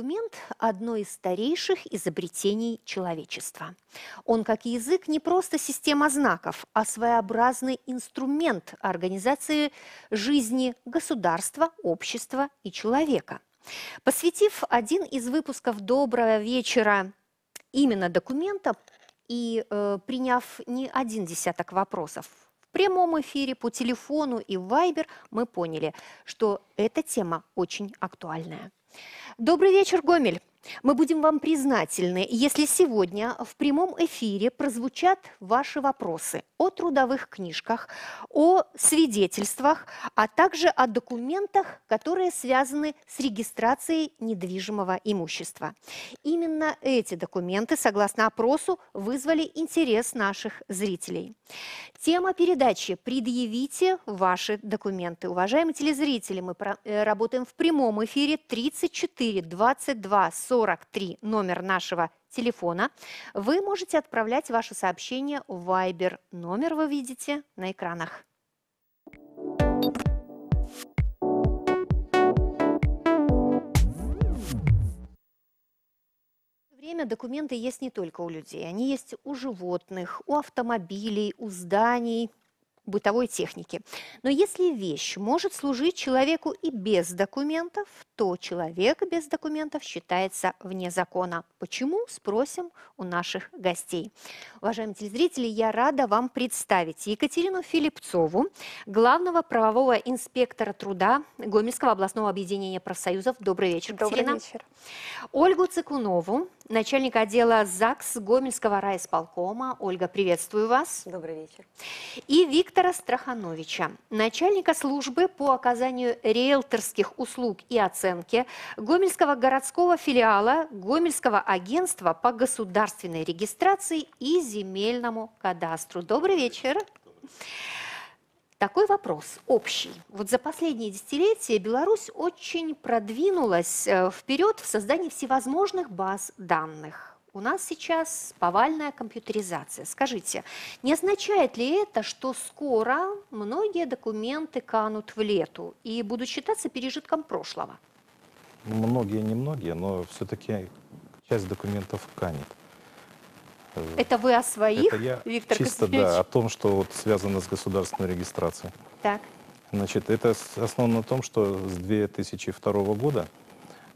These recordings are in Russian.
Документ – одно из старейших изобретений человечества. Он, как и язык, не просто система знаков, а своеобразный инструмент организации жизни государства, общества и человека. Посвятив один из выпусков «Доброго вечера» именно документам и э, приняв не один десяток вопросов в прямом эфире, по телефону и в Вайбер, мы поняли, что эта тема очень актуальная. Добрый вечер, Гомель. Мы будем вам признательны, если сегодня в прямом эфире прозвучат ваши вопросы о трудовых книжках, о свидетельствах, а также о документах, которые связаны с регистрацией недвижимого имущества. Именно эти документы, согласно опросу, вызвали интерес наших зрителей. Тема передачи «Предъявите ваши документы». Уважаемые телезрители, мы э, работаем в прямом эфире 34 22 43 номер нашего телефона. Вы можете отправлять ваши сообщения в Viber. Номер вы видите на экранах. время документы есть не только у людей, они есть у животных, у автомобилей, у зданий, бытовой техники. Но если вещь может служить человеку и без документов, то человек без документов считается вне закона. Почему? Спросим у наших гостей. Уважаемые телезрители, я рада вам представить Екатерину Филипцову, главного правового инспектора труда Гомельского областного объединения профсоюзов. Добрый вечер, Добрый Екатерина. вечер. Ольгу Цикунову, начальника отдела ЗАГС Гомельского райисполкома. Ольга, приветствую вас. Добрый вечер. И Виктора Страхановича, начальника службы по оказанию риэлторских услуг и оценки Гомельского городского филиала Гомельского агентства по государственной регистрации и земельному кадастру. Добрый вечер. Такой вопрос общий. Вот за последние десятилетия Беларусь очень продвинулась э, вперед в создании всевозможных баз данных. У нас сейчас повальная компьютеризация. Скажите, не означает ли это, что скоро многие документы канут в лету и будут считаться пережитком прошлого? Многие, не многие, но все-таки часть документов канет. Это вы о своих, Это я Виктор чисто Костелевич? да, о том, что вот связано с государственной регистрацией. Так. Значит, это основано на том, что с 2002 года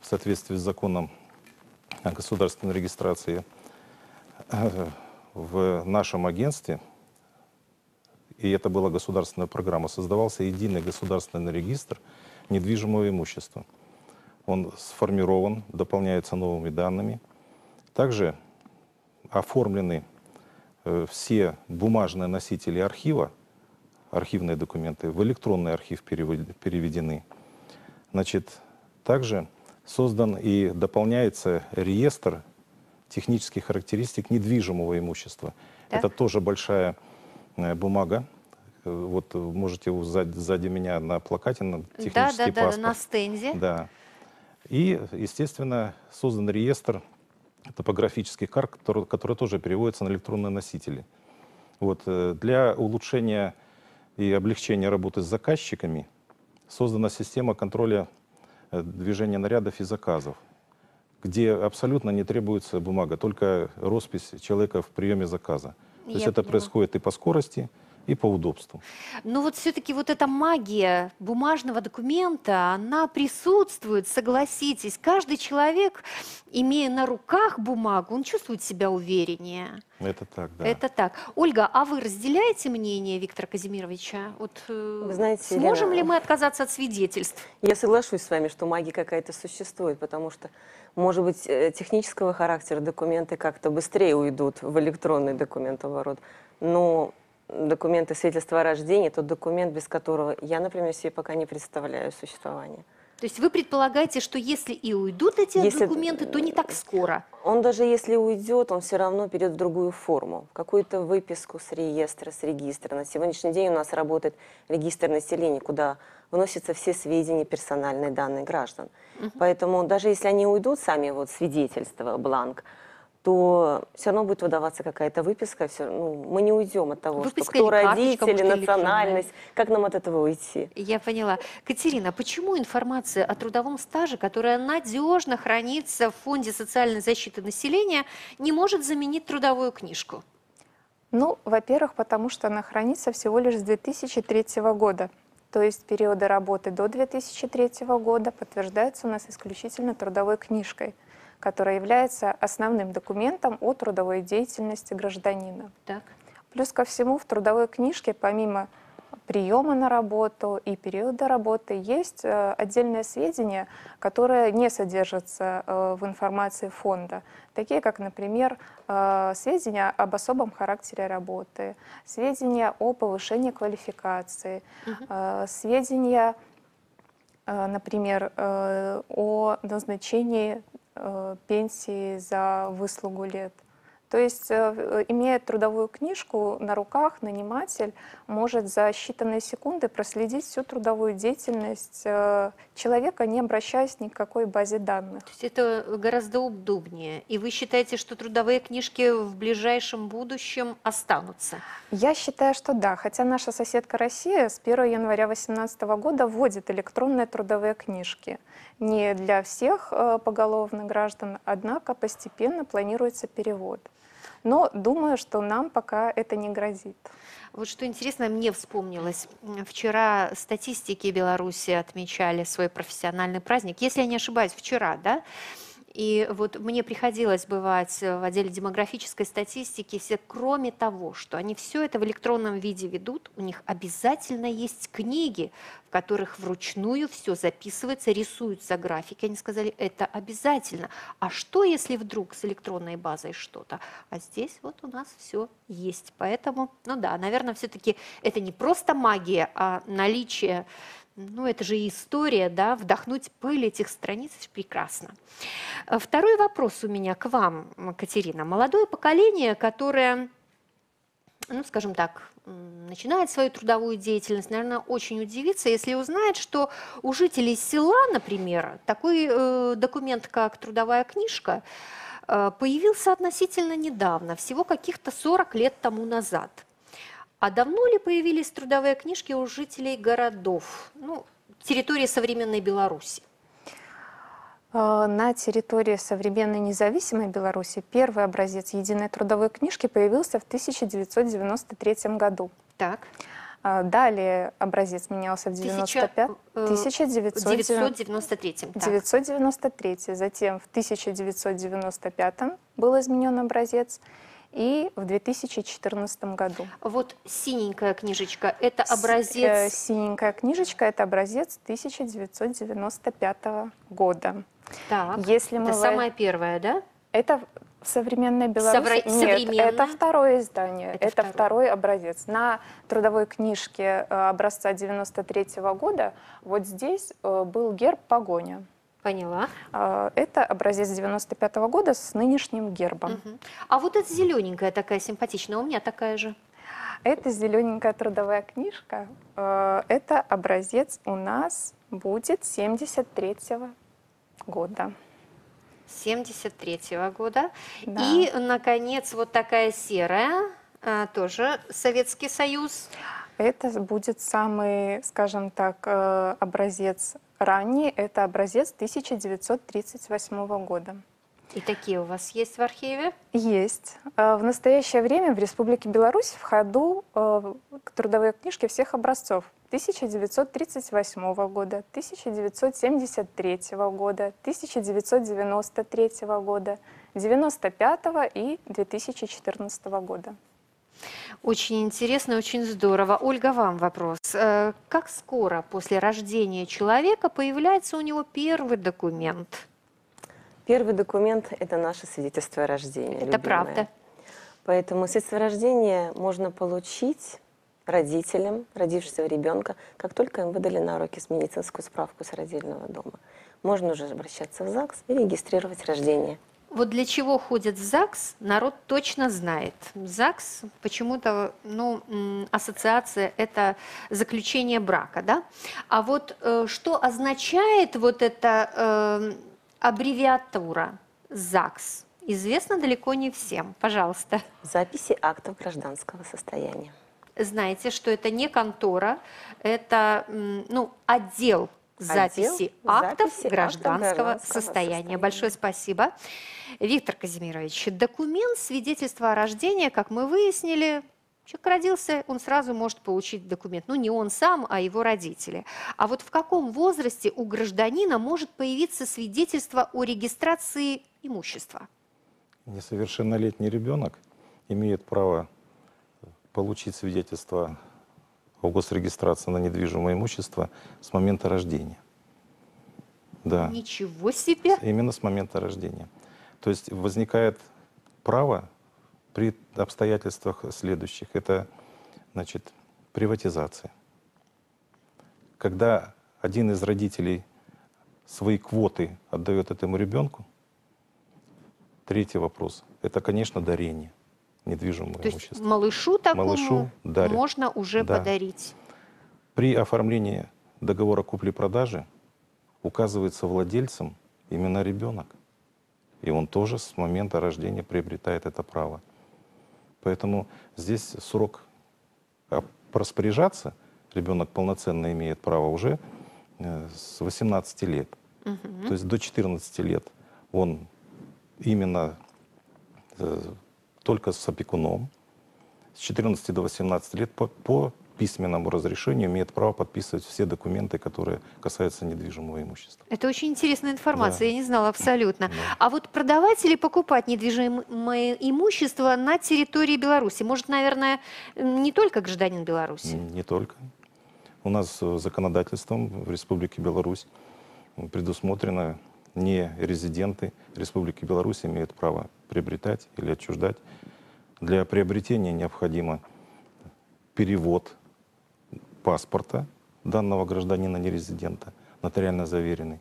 в соответствии с законом о государственной регистрации э, в нашем агентстве, и это была государственная программа, создавался единый государственный регистр недвижимого имущества. Он сформирован, дополняется новыми данными. Также оформлены э, все бумажные носители архива, архивные документы, в электронный архив переведены. Значит, также создан и дополняется реестр технических характеристик недвижимого имущества. Так. Это тоже большая э, бумага. Э, Вот можете сзади, сзади меня на плакате, на Да, технический да, да, паспорт. на стенде. Да. И, естественно, создан реестр топографических карт, который, который тоже переводится на электронные носители. Вот, э, для улучшения и облегчения работы с заказчиками создана система контроля э, движения нарядов и заказов, где абсолютно не требуется бумага, только роспись человека в приеме заказа. То есть Я это поняла. происходит и по скорости, и по удобству. Но вот все-таки вот эта магия бумажного документа, она присутствует, согласитесь. Каждый человек, имея на руках бумагу, он чувствует себя увереннее. Это так, да. Это так. Ольга, а вы разделяете мнение Виктора Казимировича? Вот, э, Вы знаете, сможем Елена, ли мы отказаться от свидетельств? Я соглашусь с вами, что магия какая-то существует, потому что, может быть, э, технического характера документы как-то быстрее уйдут в электронный документооборот. Но документы свидетельства о рождении, тот документ, без которого я, например, себе пока не представляю существование. То есть вы предполагаете, что если и уйдут эти Если- документы, то не так скоро? Он даже если уйдет, он все равно перейдет в другую форму, в какую-то выписку с реестра, с регистра. На сегодняшний день у нас работает регистр населения, куда вносятся все сведения, персональные данные граждан. Поэтому даже если они уйдут сами, вот свидетельство, бланк, то все равно будет выдаваться какая-то выписка. Все, ну, мы не уйдем от того, Выписка что кто карточка, родители, может, национальность. Как нам от этого уйти? Я поняла. Катерина, почему информация о трудовом стаже, которая надежно хранится в Фонде социальной защиты населения, не может заменить трудовую книжку? Ну, во-первых, потому что она хранится всего лишь с 2003 года. То есть периоды работы до 2003 года подтверждаются у нас исключительно трудовой книжкой, которая является основным документом о трудовой деятельности гражданина. Так. Плюс ко всему в трудовой книжке, помимо приема на работу и периода работы, есть э, отдельные сведения, которые не содержатся э, в информации фонда, такие как, например, э, сведения об особом характере работы, сведения о повышении квалификации, э, сведения, например, о назначении пенсии за выслугу лет. То есть, э, имея трудовую книжку на руках, наниматель может за считанные секунды проследить всю трудовую деятельность э, человека, не обращаясь ни к какой базе данных. То есть это гораздо удобнее. И вы считаете, что трудовые книжки в ближайшем будущем останутся? Я считаю, что да, хотя наша соседка Россия с 1 января 2018 года вводит электронные трудовые книжки. Не для всех э, поголовно граждан, однако постепенно планируется перевод. Но думаю, что нам пока это не грозит. Вот что интересно, мне вспомнилось. Вчера статистики Беларуси отмечали свой профессиональный праздник. Если я не ошибаюсь, вчера, да? И вот мне приходилось бывать в отделе демографической статистики. Все, кроме того, что они все это в электронном виде ведут, у них обязательно есть книги, в которых вручную все записывается, рисуются графики. Они сказали, это обязательно. А что, если вдруг с электронной базой что-то? А здесь вот у нас все есть. Поэтому, ну да, наверное, все-таки это не просто магия, а наличие ну, это же история, да, вдохнуть пыль этих страниц прекрасно. Э, Второй вопрос у меня к вам, Катерина. Молодое поколение, которое, ну, скажем так, начинает свою трудовую деятельность, наверное, очень удивится, если узнает, что у жителей села, например, такой э, документ, как трудовая книжка, э, появился относительно недавно, всего каких-то 40 лет тому назад. А давно ли появились трудовые книжки у жителей городов, ну, территории современной Беларуси? Э, На территории современной независимой Беларуси первый образец единой трудовой книжки появился в 1993 году. Так, А Далее образец менялся в Тысяча- 95 э, в 1990 993 так. 993, затем в 1995 был изменен образец и в 2014 году. Вот синенькая книжечка, это С- э, образец... Синенькая книжечка – это образец 1995 года. Так, Если мы это во- самая первая, да? Это в современной Беларуси? Совре- Нет, современная? это второе издание, Это это, второй образец. На трудовой книжке э, образца 93 года вот здесь э, был герб погоня. Поняла. Э, Это образец 95 года с нынешним гербом. Мгм. А вот эта зелененькая такая симпатичная, у меня такая же. Это зелененькая трудовая книжка. Э, Это образец у нас будет 73 года. 73 года. Да. И, наконец, вот такая серая, а, тоже Советский Союз. Это будет самый, скажем так, э, образец ранний. Это образец 1938 года. И такие у вас есть в архиве? Есть. Э, В настоящее время в Республике Беларусь в ходу э, трудовые книжки всех образцов. 1938 года, 1973 года, 1993 года, 95 и 2014 года. Очень интересно, очень здорово. Ольга, вам вопрос. Э, Как скоро после рождения человека появляется у него первый документ? Первый документ – это наше свидетельство о рождении. Это любимое. правда. Поэтому свидетельство о рождении можно получить родителям родившегося ребенка, как только им выдали на руки медицинскую справку с родильного дома. Можно уже обращаться в ЗАГС и регистрировать рождение. Вот для чего ходят в ЗАГС, народ точно знает. ЗАГС почему-то, ну, ассоциация – это заключение брака, да? А вот э, что означает вот эта э, аббревиатура ЗАГС? известно далеко не всем. Пожалуйста. Записи актов гражданского состояния. Знаете, что это не контора, это ну, отдел записи Отдел актов записи гражданского, актов гражданского состояния. состояния. Большое спасибо. Виктор Казимирович, документ свидетельства о рождении, как мы выяснили, Человек родился, он сразу может получить документ. Ну, не он сам, а его родители. А вот в каком возрасте у гражданина может появиться свидетельство о регистрации имущества? Несовершеннолетний ребенок имеет право получить свидетельство о госрегистрации на недвижимое имущество с момента рождения. Да, Ничего себе! именно с момента рождения. То есть возникает право при обстоятельствах следующих. Это, значит, приватизация. Когда один из родителей свои квоты отдает этому ребенку, третий вопрос, это, конечно, дарение недвижимого То есть имущества. малышу такому Малышу дарят. можно уже Да. подарить. При оформлении договора купли-продажи указывается владельцем именно ребенок. И он тоже с момента рождения приобретает это право. Поэтому здесь срок а, распоряжаться ребенок полноценно имеет право уже э, с 18 лет. То есть до 14 лет он именно э, только с опекуном. С 14 до 18 лет по, по письменному разрешению имеет право подписывать все документы, которые касаются недвижимого имущества. Это очень интересная информация, Да. я не знала абсолютно. Да. А вот продавать или покупать недвижимое имущество на территории Беларуси? Может, наверное, не только гражданин Беларуси? Не только. У нас э, законодательством в Республике Беларусь предусмотрено не резиденты Республики Беларусь имеют право приобретать или отчуждать. Для приобретения необходимо перевод паспорта данного гражданина нерезидента, нотариально заверенный,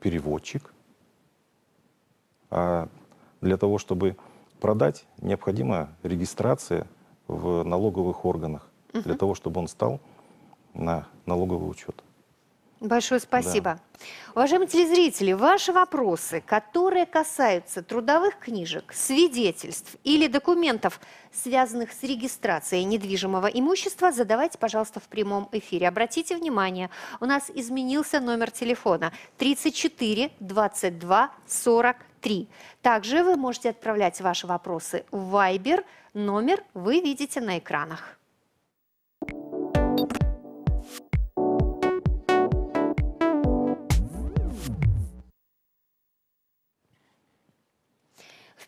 переводчик. А для того, чтобы продать, необходима регистрация в налоговых органах, для того, чтобы он стал на налоговый учет. Большое спасибо. Уважаемые телезрители, ваши вопросы, которые касаются трудовых книжек, свидетельств или документов, связанных с регистрацией недвижимого имущества, задавайте, пожалуйста, в прямом эфире. Обратите внимание, у нас изменился номер телефона 34 22 43. Также вы можете отправлять ваши вопросы в Viber. Номер вы видите на экранах.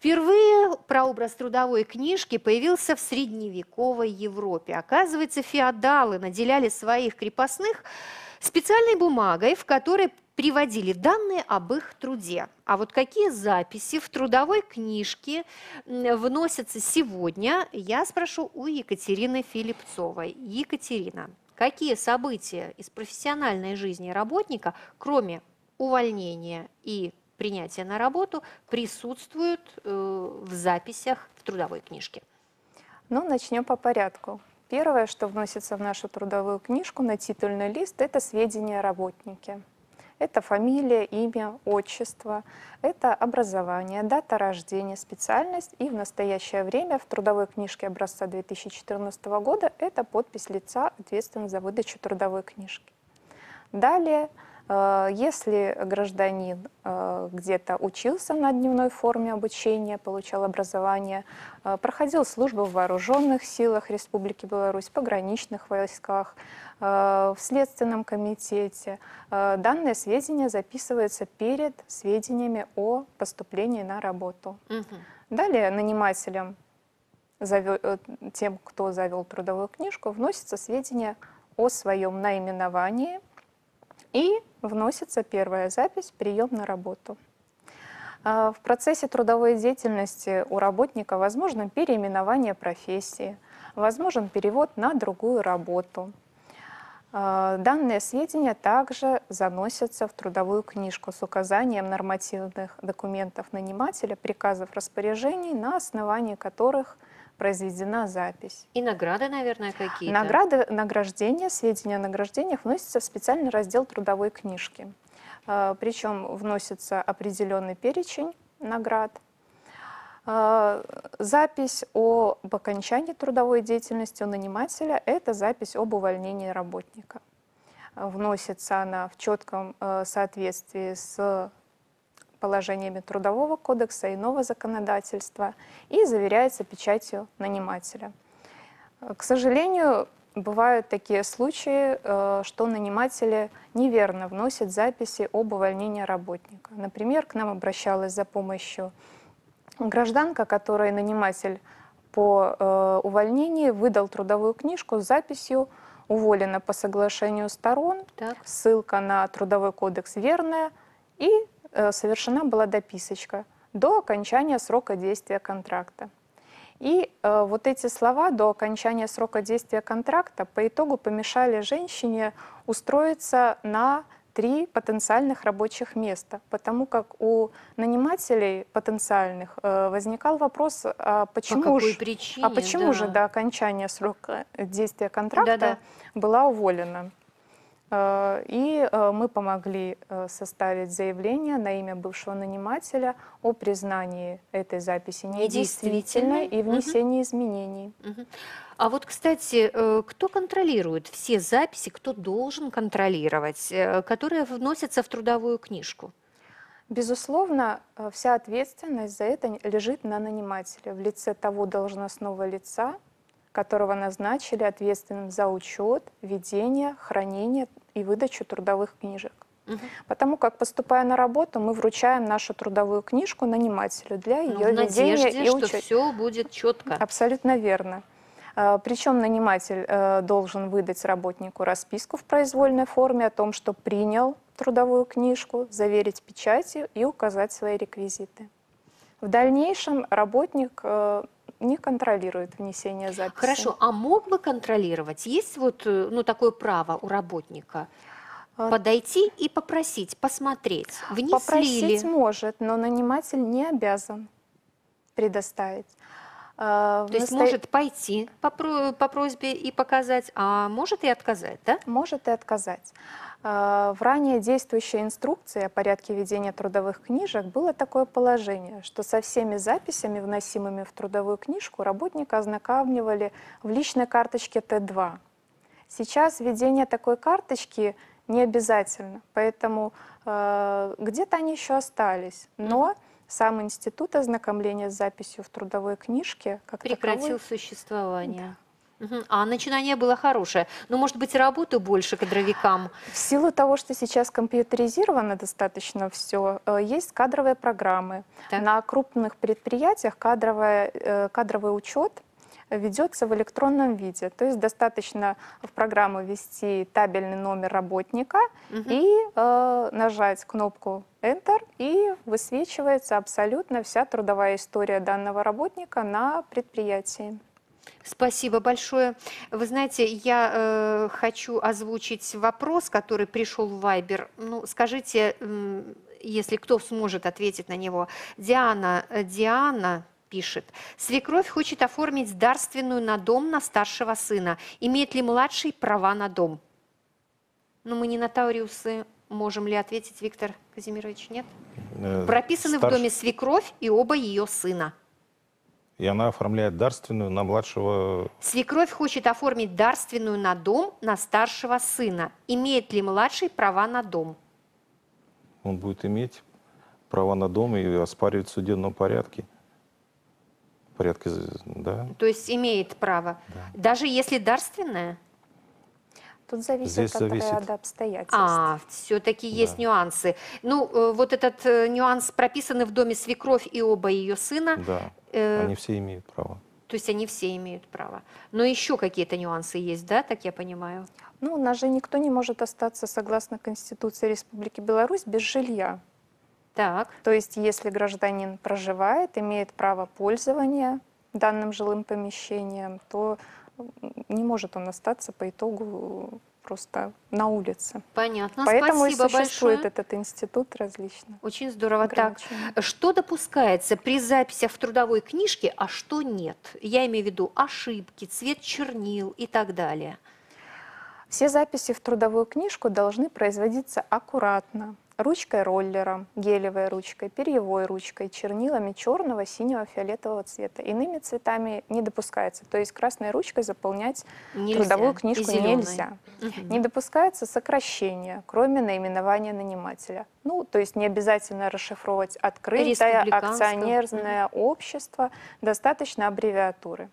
Впервые прообраз трудовой книжки появился в средневековой Европе. Оказывается, феодалы наделяли своих крепостных специальной бумагой, в которой приводили данные об их труде. А вот какие записи в трудовой книжке вносятся сегодня, я спрошу у Екатерины Филипцовой. Екатерина, какие события из профессиональной жизни работника, кроме увольнения и принятия на работу, присутствуют э, в записях в трудовой книжке? Ну, начнем по порядку. Первое, что вносится в нашу трудовую книжку на титульный лист, это сведения о работнике. Это фамилия, имя, отчество, это образование, дата рождения, специальность и в настоящее время в трудовой книжке образца 2014 года это подпись лица, ответственного за выдачу трудовой книжки. Далее, если гражданин э, где-то учился на дневной форме обучения, получал образование, э, проходил службу в вооруженных силах Республики Беларусь, пограничных войсках, в Следственном комитете, данные сведения записываются перед сведениями о поступлении на работу. Далее нанимателям, завё- э, тем, кто завел трудовую книжку, вносятся сведения о своем наименовании и вносится первая запись «Прием на работу». А, В процессе трудовой деятельности у работника возможно переименование профессии, возможен перевод на другую работу. А, Данные сведения также заносятся в трудовую книжку с указанием нормативных документов нанимателя, приказов распоряжений, на основании которых произведена запись. И награды, наверное, какие-то? Награды, награждения, сведения о награждениях вносятся в специальный раздел трудовой книжки. А, Причем вносится определенный перечень наград. А, Запись об окончании трудовой деятельности у нанимателя – это запись об увольнении работника. Вносится она в четком э, соответствии с положениями Трудового кодекса и нового законодательства и заверяется печатью нанимателя. К сожалению, бывают такие случаи, э, что наниматели неверно вносят записи об увольнении работника. Например, к нам обращалась за помощью гражданка, которой наниматель по э, увольнению выдал трудовую книжку с записью «Уволена по соглашению сторон», Так. ссылка на Трудовой кодекс верная, и э, совершена была дописочка до окончания срока действия контракта. И э, вот эти слова до окончания срока действия контракта по итогу помешали женщине устроиться на три потенциальных рабочих места, потому как у нанимателей потенциальных э, возникал вопрос, а почему, По какой ж- причине? а почему же да. до окончания срока действия контракта Да-да. была уволена? Э, И э, мы помогли э, составить заявление на имя бывшего нанимателя о признании этой записи недействительной и внесении изменений. Мгм. А вот, кстати, кто контролирует все записи, кто должен контролировать, которые вносятся в трудовую книжку? Безусловно, вся ответственность за это лежит на нанимателе в лице того должностного лица, которого назначили ответственным за учет, ведение, хранение и выдачу трудовых книжек. Потому как, поступая на работу, мы вручаем нашу трудовую книжку нанимателю для Ну, ее в ведения надежде, и что учета. все будет четко. Абсолютно верно. А, Причем наниматель э, должен выдать работнику расписку в произвольной форме о том, что принял трудовую книжку, заверить печатью и указать свои реквизиты. В дальнейшем работник э, не контролирует внесение записи. Хорошо, а мог бы контролировать? Есть вот э, ну, такое право у работника? А, Подойти и попросить, посмотреть, внесли Попросить ли? может, но наниматель не обязан предоставить. В То есть насто- может пойти по просьбе и показать, а может и отказать, да? может и отказать. А, В ранее действующей инструкции о порядке ведения трудовых книжек было такое положение, что со всеми записями, вносимыми в трудовую книжку, работника ознакомливали в личной карточке Т2. Сейчас введение такой карточки не обязательно, поэтому э, где-то они еще остались. Но сам институт ознакомления с записью в трудовой книжке как Прекратил таковой существование. А начинание было хорошее. Ну, может быть, работы больше кадровикам. В силу того, что сейчас компьютеризировано достаточно все, есть кадровые программы. Так. На крупных предприятиях кадровая, э, кадровый учет ведется в электронном виде. То есть достаточно в программу ввести табельный номер работника Мгм. и э, нажать кнопку Enter, и высвечивается абсолютно вся трудовая история данного работника на предприятии. Спасибо большое. Вы знаете, я э, хочу озвучить вопрос, который пришел в Вайбер. Ну, скажите, м, если кто сможет ответить на него. Диана, э, Диана пишет. Свекровь хочет оформить дарственную на дом на старшего сына. Имеет ли младший права на дом? Ну, мы не нотариусы. Можем ли ответить, Виктор Казимирович? Нет? Э, Прописаны в старш- доме свекровь и оба ее сына. И она оформляет дарственную на младшего. Свекровь хочет оформить дарственную на дом на старшего сына. Имеет ли младший права на дом? Он будет иметь права на дом и оспаривать в судебном порядке. Порядке, да. То есть имеет право. Даже если дарственная? Тут зависит Здесь от зависит. ряда обстоятельств. А, все-таки есть нюансы. Ну, э, вот этот э, нюанс прописаны в доме свекровь и оба ее сына. Да, Э, они все имеют право. То есть они все имеют право. Но еще какие-то нюансы есть, да, так я понимаю? Ну, у нас же никто не может остаться, согласно Конституции Республики Беларусь, без жилья. Так. То есть, если гражданин проживает, имеет право пользования данным жилым помещением, то не может он остаться по итогу просто на улице. Понятно. Поэтому и Спасибо существует большое. этот институт различно. Очень здорово. Так. Что допускается при записях в трудовой книжке, а что нет? Я имею в виду ошибки, цвет чернил и так далее. Все записи в трудовую книжку должны производиться аккуратно, ручкой роллером, гелевой ручкой, перьевой ручкой, чернилами черного, синего, фиолетового цвета. Иными цветами не допускается. То есть красной ручкой заполнять Нельзя. трудовую книжку нельзя. Мгм. Не допускается сокращение, кроме наименования нанимателя. Ну, то есть не обязательно расшифровывать открытое акционерное общество, достаточно аббревиатуры.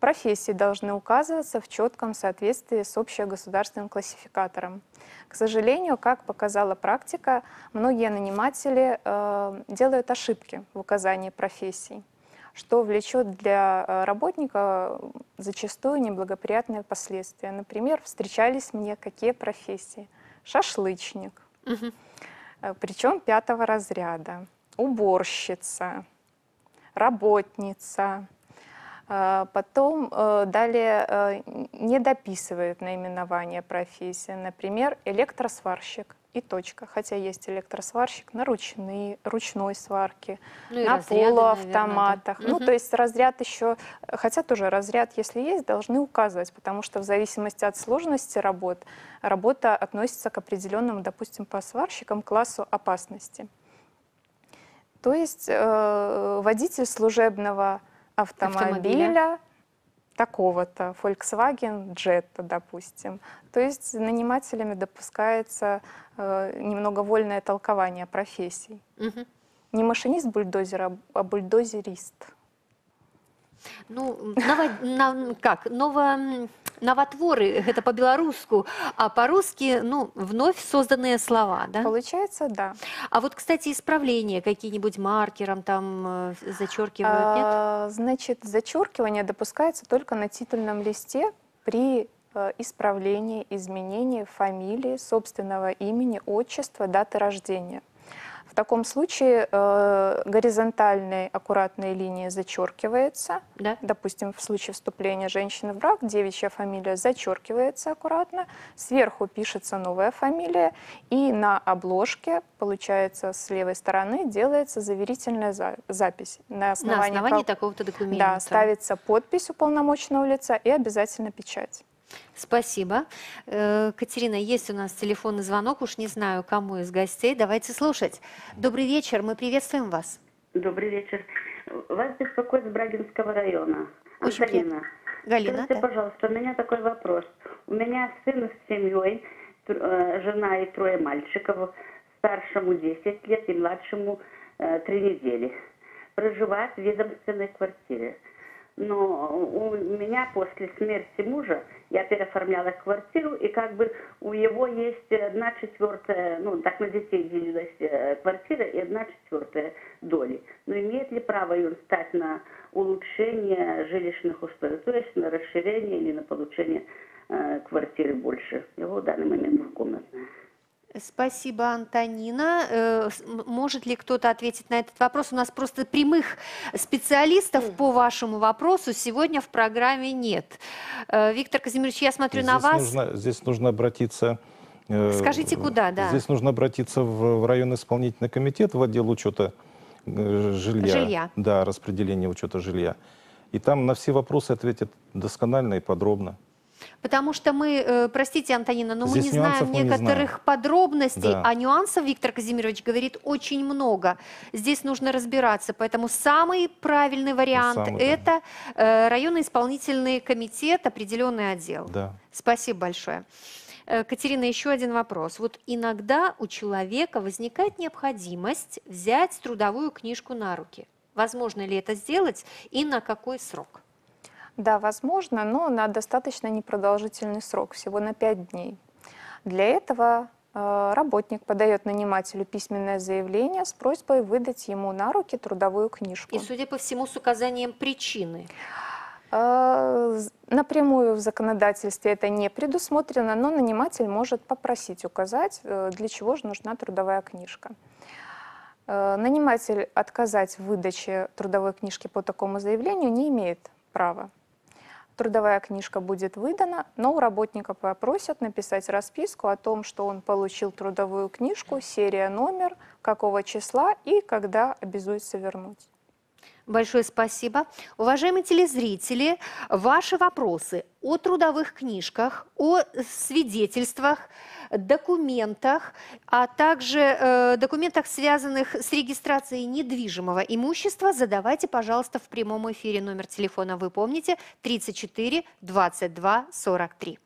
Профессии должны указываться в четком соответствии с общегосударственным классификатором. К сожалению, как показала практика, многие наниматели э, делают ошибки в указании профессий, что влечет для э, работника зачастую неблагоприятные последствия. Например, встречались мне какие профессии? Шашлычник, Мгм. э, причем пятого разряда, уборщица, работница. Э, Потом э, далее э, не дописывают наименование профессии. Например, электросварщик и точка. Хотя есть электросварщик на ручные, ручной сварке, Ну на разряды, наверное, да. полуавтоматах. Ну, Мгм. то есть разряд еще, хотя тоже разряд, если есть, должны указывать, потому что в зависимости от сложности работ, работа относится к определенному, допустим, по сварщикам классу опасности. То есть э, водитель служебного автомобиля, Автомобиля. такого-то, Volkswagen Jetta, допустим. То есть нанимателями допускается э, немного вольное толкование профессий. Мгм. Не машинист бульдозера, а бульдозерист. Ну, ново- на- как, ново, новотворы, это по-белорусски, а по-русски, ну, вновь созданные слова, да? Получается, да. А вот, кстати, исправления какие-нибудь маркером там э, зачеркивают, нет? А, Значит, зачеркивание допускается только на титульном листе при э, исправлении, изменении фамилии, собственного имени, отчества, даты рождения. В таком случае э, горизонтальной аккуратной линией зачеркивается, Да? допустим, в случае вступления женщины в брак, девичья фамилия зачеркивается аккуратно, сверху пишется новая фамилия, и на обложке, получается, с левой стороны делается заверительная за- запись. На На основании, основании как- такого-то документа. Да, ставится подпись уполномоченного лица и обязательно печать. Спасибо. Э, Катерина, есть у нас телефонный звонок, уж не знаю, кому из гостей. Давайте слушать. Добрый вечер, мы приветствуем вас. Добрый вечер. Вас беспокоит с Брагинского района. Очень Антонина. Галина, Скажите, да? пожалуйста, у меня такой вопрос. У меня сын с семьей, э, жена и трое мальчиков, старшему 10 лет и младшему 3 недели. Проживают в ведомственной квартире. Но у меня после смерти мужа я переоформляла квартиру, и как бы у его есть одна четвертая, ну так на детей делилась э, квартира и одна четвертая доли. Но имеет ли право он стать на улучшение жилищных условий, то есть на расширение или на получение э, квартиры больше? Его в данный момент двухкомнатная. Спасибо, Антонина. Э, Может ли кто-то ответить на этот вопрос? У нас просто прямых специалистов по вашему вопросу сегодня в программе нет. Э, Виктор Казимирович, я смотрю на Здесь вас. нужно, здесь нужно обратиться... э, Скажите, куда, да. Здесь нужно обратиться в, районный исполнительный комитет, в отдел учета жилья. Жилья. Да, распределения учета жилья. И там на все вопросы ответят досконально и подробно. Потому что мы, э, простите, Антонина, но мы Здесь не знаем мы не некоторых знаем. подробностей, Да. а нюансов Виктор Казимирович говорит очень много. Здесь нужно разбираться, поэтому самый правильный вариант Самый, да. это э, районный исполнительный комитет, определенный отдел. Да. Спасибо большое. Э, Катерина, еще один вопрос. Вот иногда у человека возникает необходимость взять трудовую книжку на руки. Возможно ли это сделать и на какой срок? Да, возможно, но на достаточно непродолжительный срок, всего на 5 дней. Для этого э, работник подает нанимателю письменное заявление с просьбой выдать ему на руки трудовую книжку. И, судя по всему, с указанием причины. Э, Напрямую в законодательстве это не предусмотрено, но наниматель может попросить указать, э, для чего же нужна трудовая книжка. Наниматель отказать в выдаче трудовой книжки по такому заявлению не имеет права. Трудовая книжка будет выдана, но у работника попросят написать расписку о том, что он получил трудовую книжку, серия, номер, какого числа и когда обязуется вернуть. Большое спасибо. Уважаемые телезрители, ваши вопросы о трудовых книжках, о свидетельствах, документах, а также э, документах, связанных с регистрацией недвижимого имущества, задавайте, пожалуйста, в прямом эфире. Номер телефона вы помните 34 22 43.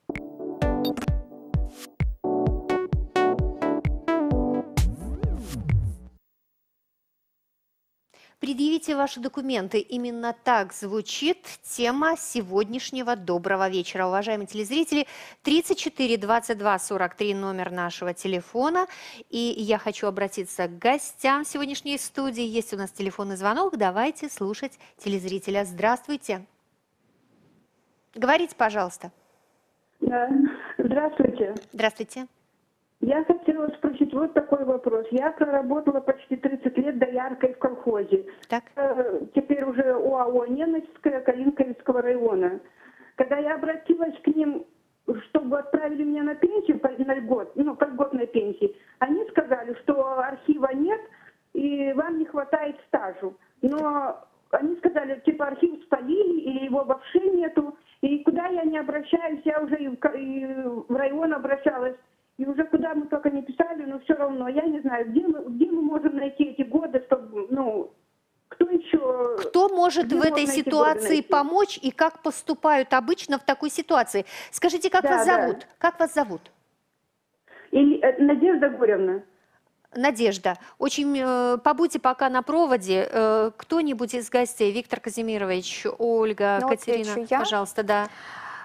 Предъявите ваши документы. Именно так звучит тема сегодняшнего доброго вечера. Уважаемые телезрители, 34 22 43 номер нашего телефона. И я хочу обратиться к гостям сегодняшней студии. Есть у нас телефонный звонок. Давайте слушать телезрителя. Здравствуйте. Говорите, пожалуйста. Да. Здравствуйте. Здравствуйте. Я хотела спросить вот такой вопрос. Я проработала почти 30 лет дояркой в колхозе. Так. Э, Теперь уже ОАО Неночская Калинковицкого района. Когда я обратилась к ним, чтобы отправили меня на пенсию на льгот, ну, по льготной пенсии, они сказали, что архива нет и вам не хватает стажу. Но они сказали, типа архив спалили или его вообще нету. И куда я не обращаюсь, я уже и в, ка- и в район обращалась. И уже куда мы только не писали, но все равно, я не знаю, где мы, где мы можем найти эти годы, чтобы, ну, кто еще... Кто может где в этой ситуации помочь и как поступают обычно в такой ситуации? Скажите, как Да, вас да. зовут? Как вас зовут? Или, э, Надежда Горевна. Надежда, очень э, побудьте пока на проводе. Э, кто-нибудь из гостей, Виктор Казимирович, Ольга, Ну, Катерина, я. пожалуйста, да.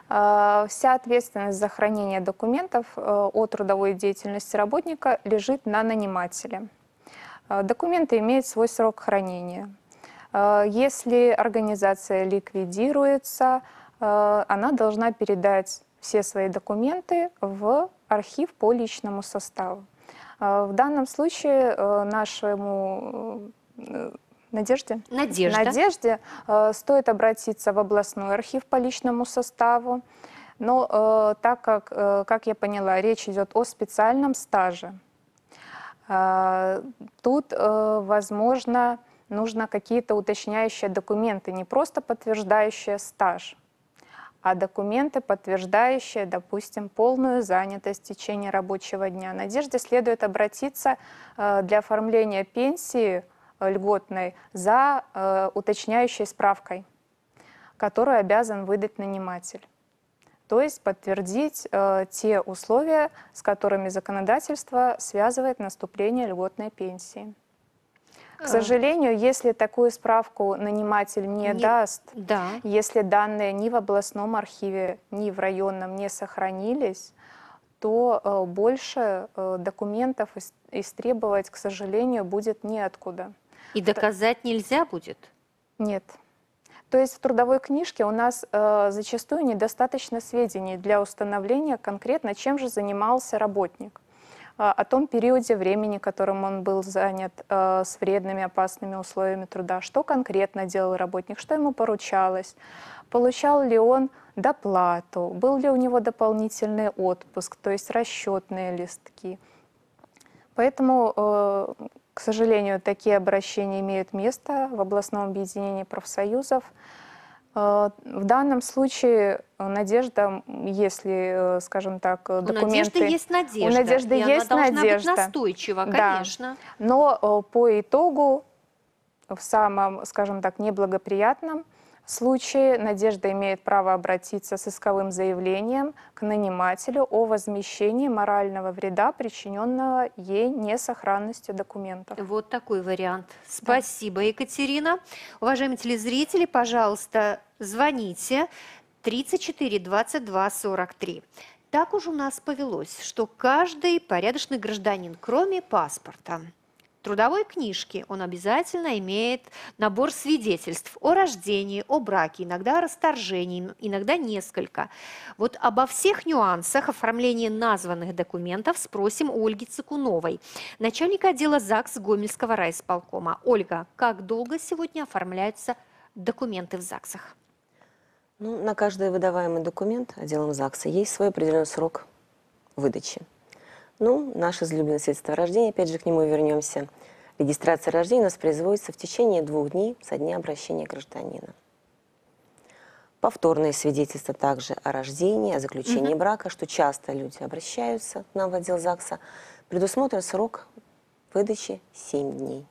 Э, Вся ответственность за хранение документов э, о трудовой деятельности работника лежит на нанимателе. Э, Документы имеют свой срок хранения. Э, Если организация ликвидируется, э, она должна передать все свои документы в архив по личному составу. В данном случае э, нашему Надежде Надежда. Надежде э, стоит обратиться в областной архив по личному составу. Но э, так как, э, как я поняла, речь идет о специальном стаже, э, тут, э, возможно, нужно какие-то уточняющие документы, не просто подтверждающие стаж, а документы, подтверждающие, допустим, полную занятость в течение рабочего дня. Надежде следует обратиться э, для оформления пенсии льготной за э, уточняющей справкой, которую обязан выдать наниматель. То есть подтвердить э, те условия, с которыми законодательство связывает наступление льготной пенсии. К А. сожалению, если такую справку наниматель не, Не- даст, Да. если данные ни в областном архиве, ни в районном не сохранились, то э, больше э, документов ис- истребовать, к сожалению, будет неоткуда. И доказать нельзя будет. Нет. То есть в трудовой книжке у нас э, зачастую недостаточно сведений для установления конкретно, чем же занимался работник, э, о том периоде времени, которым он был занят э, с вредными, опасными условиями труда, что конкретно делал работник, что ему поручалось, получал ли он доплату, был ли у него дополнительный отпуск, то есть расчетные листки. Поэтому, э, к сожалению, такие обращения имеют место в областном объединении профсоюзов. Э, В данном случае э, Надежда, если, э, скажем так, э, У документы... Надежды есть надежда. У Надежды и есть она надежда. быть настойчива, Да. конечно. Но э, по итогу, в самом, скажем так, неблагоприятном случае, Надежда имеет право обратиться с исковым заявлением к нанимателю о возмещении морального вреда, причиненного ей несохранностью документов. Вот такой вариант. Спасибо, Екатерина. Уважаемые телезрители, пожалуйста, звоните 34 22 43. Так уж у нас повелось, что каждый порядочный гражданин, кроме паспорта, трудовой книжки, он обязательно имеет набор свидетельств о рождении, о браке, иногда о расторжении, иногда несколько. Вот обо всех нюансах оформления названных документов спросим у Ольги Цикуновой, начальника отдела ЗАГС Гомельского райисполкома. Ольга, как долго сегодня оформляются документы в ЗАГСах? Ну, на каждый выдаваемый документ отделом ЗАГСа есть свой определенный срок выдачи. Ну, наше излюбленное свидетельство о рождении, опять же, к нему вернемся. Регистрация рождения у нас производится в течение двух дней со дня обращения гражданина. Повторные свидетельства также о рождении, о заключении брака, что часто люди обращаются к нам в отдел ЗАГСа. Предусмотрен срок выдачи 7 дней.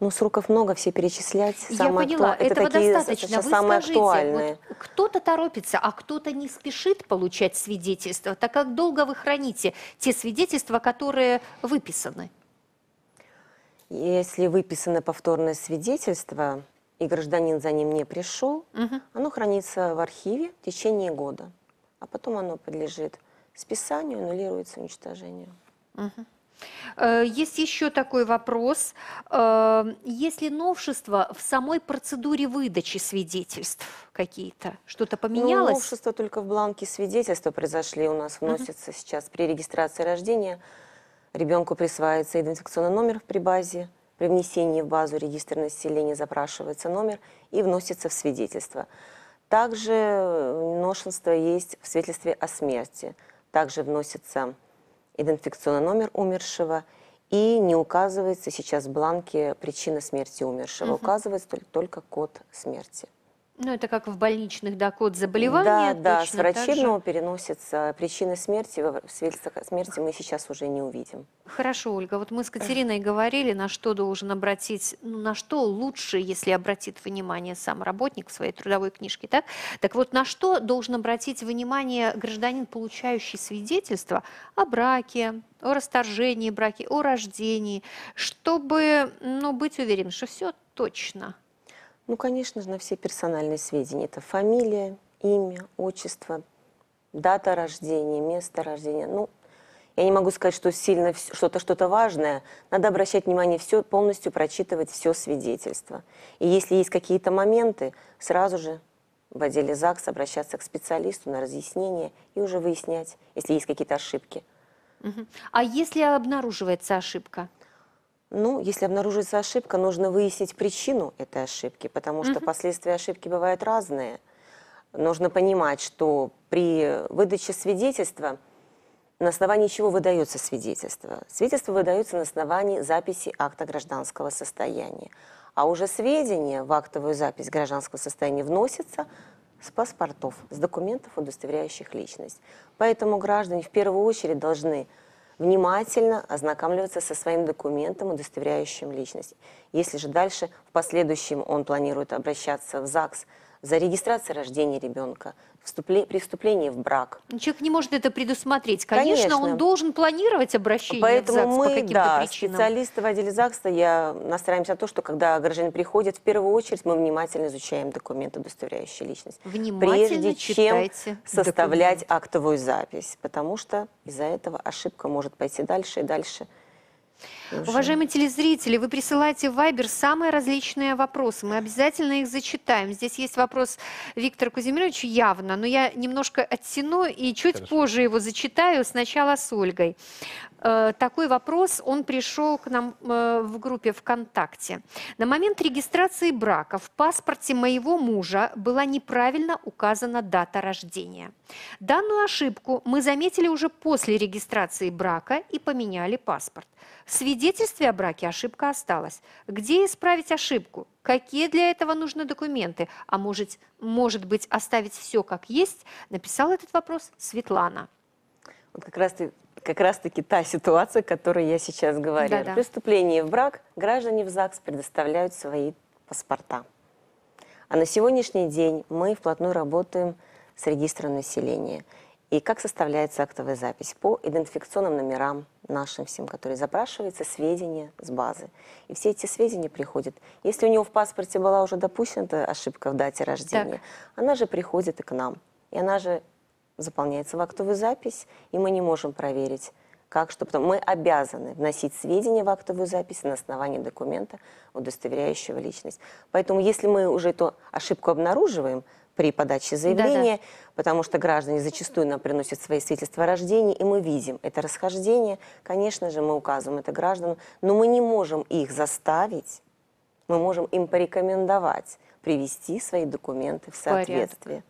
Ну, сроков много, все перечислять. Я Самые поняла, акту- это этого такие достаточно. Вы самые скажите, актуальные. вот кто-то торопится, а кто-то не спешит получать свидетельства, так как долго вы храните те свидетельства, которые выписаны? Если выписано повторное свидетельство, и гражданин за ним не пришел, Мгм. оно хранится в архиве в течение года. А потом оно подлежит списанию, аннулируется уничтожению. Э, Есть еще такой вопрос. Э, Есть ли новшества в самой процедуре выдачи свидетельств какие-то? Что-то Ну, поменялось? новшества только в бланке свидетельства произошли у нас. Вносится сейчас при регистрации рождения. Ребенку присваивается идентификационный номер при базе. При внесении в базу регистр населения запрашивается номер и вносится в свидетельство. Также э, новшество есть в свидетельстве о смерти. Также вносится идентификационный номер умершего и не указывается сейчас в бланке причина смерти умершего. Указывается только, только код смерти. Ну, это как в больничных, да, код заболевания. Да, да, с врачебного переносится причина смерти. Смерти мы сейчас уже не увидим. Хорошо, Ольга, вот мы с Катериной говорили, на что должен обратить, ну, на что лучше, если обратит внимание сам работник в своей трудовой книжке, так? Так вот, на что должен обратить внимание гражданин, получающий свидетельство о браке, о расторжении брака, о рождении, чтобы, ну, быть уверенным, что все точно. Ну, конечно же, на все персональные сведения. Это фамилия, имя, отчество, дата рождения, место рождения. Ну, я не могу сказать, что сильно что-то что-то важное. Надо обращать внимание, все, полностью прочитывать все свидетельство. И если есть какие-то моменты, сразу же в отделе ЗАГС обращаться к специалисту на разъяснение и уже выяснять, если есть какие-то ошибки. А если обнаруживается ошибка? Ну, если обнаружится ошибка, нужно выяснить причину этой ошибки, потому что последствия ошибки бывают разные. Нужно понимать, что при выдаче свидетельства на основании чего выдается свидетельство? Свидетельство выдается на основании записи акта гражданского состояния. А уже сведения в актовую запись гражданского состояния вносятся с паспортов, с документов, удостоверяющих личность. Поэтому граждане в первую очередь должны внимательно ознакомливаться со своим документом, удостоверяющим личность. Если же дальше в последующем он планирует обращаться в ЗАГС за регистрацией рождения ребенка, вступле- при вступлении в брак, Ну, Человек не может это предусмотреть. Конечно, Конечно. он должен планировать обращение Поэтому в ЗАГС по мы, каким-то да, причинам. специалисты в отделе ЗАГСа, я настраиваемся на то, что когда гражданин приходит, в первую очередь мы внимательно изучаем документы, удостоверяющие личность. Внимательно прежде чем составлять документы. актовую запись, потому что из-за этого ошибка может пойти дальше и дальше. Уже- Уважаемые телезрители, вы присылаете в Viber самые различные вопросы. Мы обязательно их зачитаем. Здесь есть вопрос Виктора Кузьмировича явно, но я немножко оттяну и чуть Хорошо. позже его зачитаю, сначала с Ольгой. Э, Такой вопрос, он пришел к нам э, в группе ВКонтакте. На момент регистрации брака в паспорте моего мужа была неправильно указана дата рождения. Данную ошибку мы заметили уже после регистрации брака и поменяли паспорт. В свидетельстве о браке ошибка осталась. Где исправить ошибку? Какие для этого нужны документы? А может, может быть, оставить все как есть? Написала этот вопрос Светлана. Вот как раз, как раз таки та ситуация, о которой я сейчас говорю. Да-да. При вступлении в брак граждане в ЗАГС предоставляют свои паспорта. А на сегодняшний день мы вплотную работаем с регистром населения. И как составляется актовая запись? По идентификационным номерам нашим всем, которые запрашиваются, сведения с базы. И все эти сведения приходят. Если у него в паспорте была уже допущена ошибка в дате рождения, она же приходит и к нам. И она же заполняется в актовую запись, и мы не можем проверить, как что. Потому мы обязаны вносить сведения в актовую запись на основании документа, удостоверяющего личность. Поэтому если мы уже эту ошибку обнаруживаем при подаче заявления, потому что граждане зачастую нам приносят свои свидетельства о рождении, и мы видим это расхождение, конечно же, мы указываем это гражданам, но мы не можем их заставить, мы можем им порекомендовать привести свои документы в порядок.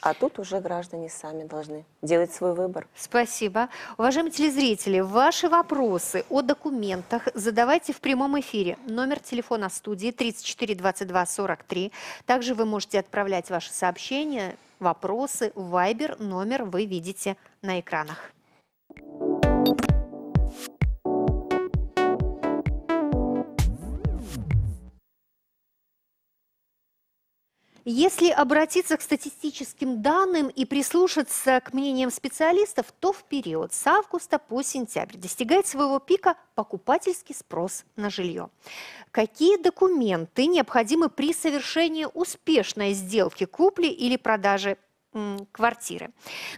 А тут уже граждане сами должны делать свой выбор. Спасибо. Уважаемые телезрители, ваши вопросы о документах задавайте в прямом эфире. Номер телефона студии 34 22 43. Также вы можете отправлять ваши сообщения, вопросы в Viber. Номер вы видите на экранах. Если обратиться к статистическим данным и прислушаться к мнениям специалистов, то в период с августа по сентябрь достигает своего пика покупательский спрос на жилье. Какие документы необходимы при совершении успешной сделки купли или продажи квартиры.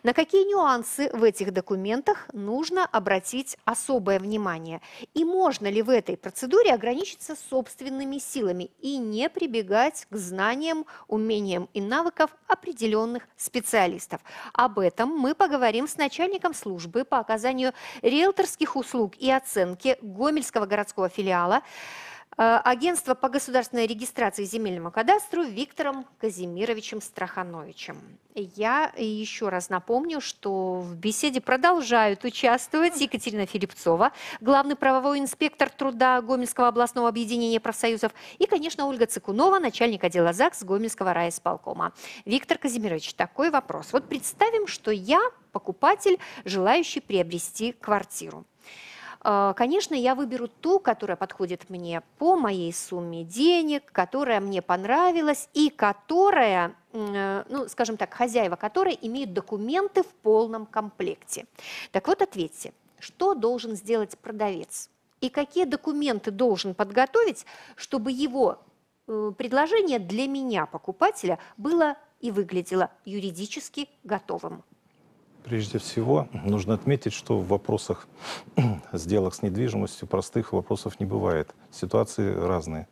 На какие нюансы в этих документах нужно обратить особое внимание? И можно ли в этой процедуре ограничиться собственными силами и не прибегать к знаниям, умениям и навыкам определенных специалистов? Об этом мы поговорим с начальником службы по оказанию риэлторских услуг и оценки Гомельского городского филиала Э, агентство по государственной регистрации земельному кадастру Виктором Казимировичем Страхановичем. Я еще раз напомню, что в беседе продолжают участвовать Екатерина Филипцова, главный правовой инспектор труда Гомельского областного объединения профсоюзов, и, конечно, Ольга Цикунова, начальник отдела ЗАГС Гомельского райисполкома. Виктор Казимирович, такой вопрос. Вот представим, что я покупатель, желающий приобрести квартиру. А, конечно, я выберу ту, которая подходит мне по моей сумме денег, которая мне понравилась и которая, э, ну, скажем так, хозяева которой имеют документы в полном комплекте. Так вот, ответьте, что должен сделать продавец? И какие документы должен подготовить, чтобы его э, предложение для меня, покупателя, было и выглядело юридически готовым? Прежде всего, нужно отметить, что в вопросах сделок с недвижимостью простых вопросов не бывает. Ситуации разные.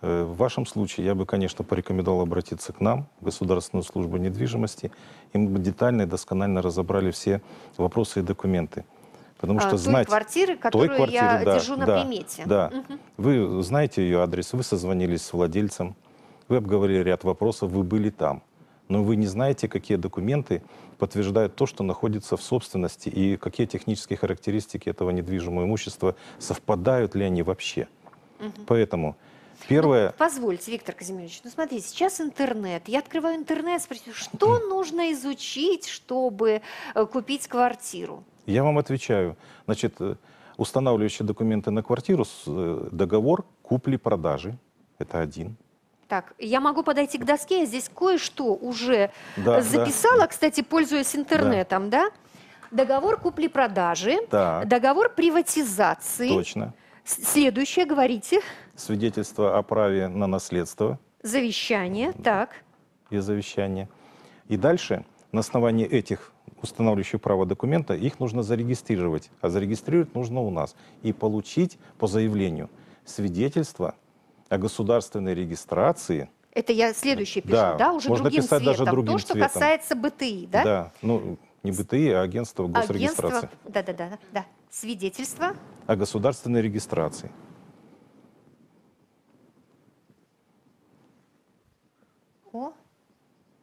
Э, в вашем случае я бы, конечно, порекомендовал обратиться к нам, в Государственную службу недвижимости, и мы бы детально и досконально разобрали все вопросы и документы. Потому что а, знать... Той квартиры, которую той квартиры, я да, держу на да, примете. Да. Угу. Вы знаете ее адрес, вы созвонились с владельцем, вы обговорили ряд вопросов, вы были там. Но вы не знаете, какие документы подтверждают то, что находится в собственности, и какие технические характеристики этого недвижимого имущества, совпадают ли они вообще. Угу. Поэтому Первое... Ну, позвольте, Виктор Казимирович, ну смотрите, сейчас интернет. Я открываю интернет, спрашиваю, что нужно изучить, чтобы э, купить квартиру? Я вам отвечаю. Значит, э, устанавливающие документы на квартиру, э, договор купли-продажи, это один. Так, я могу подойти к доске, я здесь кое-что уже да, записала, да. кстати, пользуясь интернетом, да? Договор купли-продажи, договор приватизации. Точно. Следующее, говорите. Свидетельство о праве на наследство. Завещание, так. И завещание. И дальше, на основании этих устанавливающих право документа, их нужно зарегистрировать. А зарегистрировать нужно у нас. И получить по заявлению свидетельство о государственной регистрации. Это я следующий пишу, да? да? Уже можно другим писать цветом. даже другим То, что цветом. касается БТИ, да? Да, ну не БТИ, а агентство госрегистрации. Да-да-да. да. Свидетельство. О государственной регистрации. О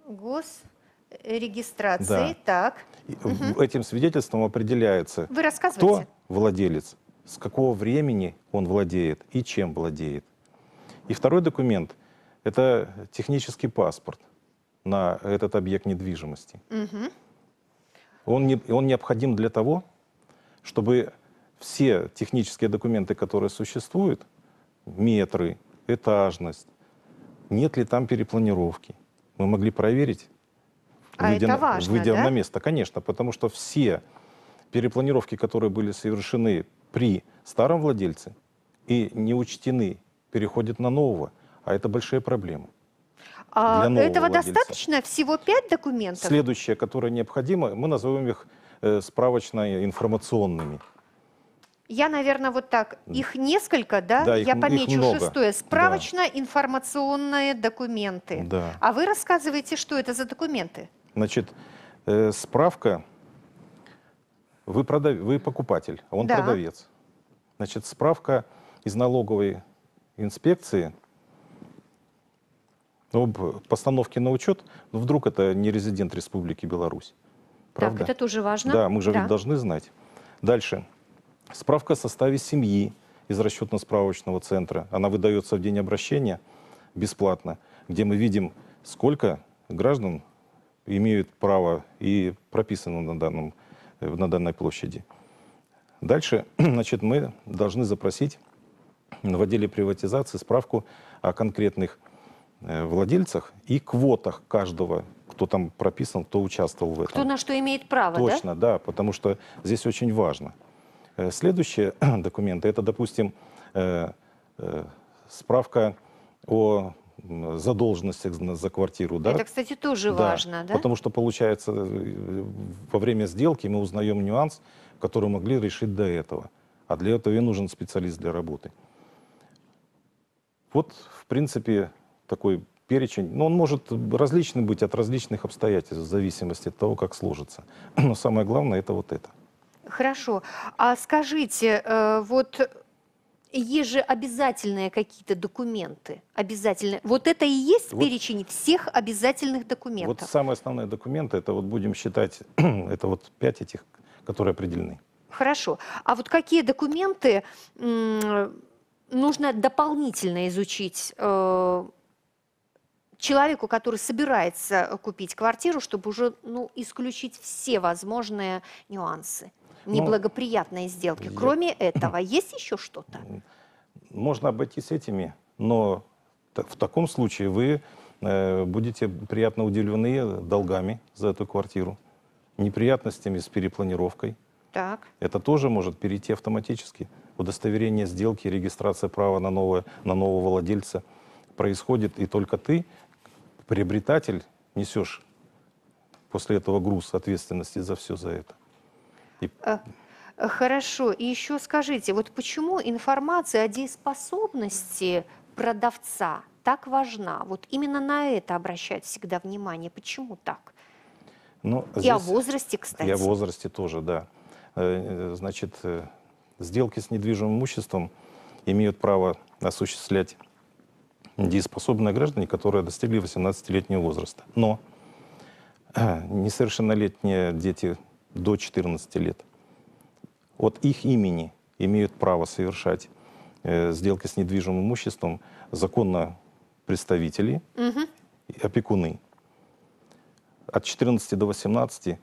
госрегистрации, да. так. Угу. Этим свидетельством определяется, Вы кто владелец, с какого времени он владеет и чем владеет. И второй документ – это технический паспорт на этот объект недвижимости. Угу. Он, не, он необходим для того, чтобы все технические документы, которые существуют, метры, этажность, нет ли там перепланировки, мы могли проверить, а выйдя, это важно, выйдя да? на место. Конечно, потому что все перепланировки, которые были совершены при старом владельце и не учтены переходит на нового, а это большая проблема. А этого владельца. достаточно? Всего пять документов? Следующее, которое необходимо, мы назовем их э, справочно-информационными. Я, наверное, вот так. Их несколько, да? да их, Я помечу их шестое. Справочно-информационные документы. Да. А вы рассказываете, что это за документы? Значит, э, справка. Вы, продав... вы покупатель, а он да. продавец. Значит, справка из налоговой инспекции об постановке на учет, но вдруг это не резидент Республики Беларусь. Правда? Так, это тоже важно. Да, мы же ведь должны знать. Дальше. Справка о составе семьи из расчетно-справочного центра. Она выдается в день обращения бесплатно, где мы видим, сколько граждан имеют право и прописано на, данном, э, на данной площади. Дальше, значит, мы должны запросить в отделе приватизации справку о конкретных э, владельцах и квотах каждого, кто там прописан, кто участвовал в этом. Кто на что имеет право, Точно, да? да, потому что здесь очень важно. Э, Следующие документы, это, допустим, э, справка о задолженностях за квартиру. Да? Это, кстати, тоже Да, важно, да? Потому что, получается, во время сделки мы узнаем нюанс, который могли решить до этого. А для этого и нужен специалист для работы. Вот, в принципе, такой перечень. Но он может различный быть от различных обстоятельств, в зависимости от того, как сложится. Но самое главное это вот это. Хорошо. А скажите, э, вот есть же обязательные какие-то документы? Обязательные. Вот это и есть Вот- перечень всех обязательных Вот документов? самые основные документы, это вот будем считать, это вот пять этих, которые определены. Хорошо. А вот какие документы нужно дополнительно изучить э, человеку, который собирается купить квартиру, чтобы уже ну, исключить все возможные нюансы? Ну, Неблагоприятные сделки. я- Кроме этого, есть еще что-то? Можно обойтись этими, но в таком случае вы э, будете приятно удивлены долгами за эту квартиру, неприятностями с перепланировкой. Так. Это тоже может перейти автоматически. Удостоверение сделки, регистрация права на, новое, на нового владельца происходит, и только ты, приобретатель, несешь после этого груз ответственности за все за это. И Э, Хорошо. И еще скажите, вот почему информация о дееспособности продавца так важна? Вот именно на это обращают всегда внимание. Почему так? ну, И о здесь- возрасте, кстати. И о возрасте тоже, да. Э, Значит, э, сделки с недвижимым имуществом имеют право осуществлять дееспособные граждане, которые достигли 18-летнего возраста. Но несовершеннолетние дети до 14 лет от их имени имеют право совершать э, сделки с недвижимым имуществом законно представители и опекуны. От 14 до 18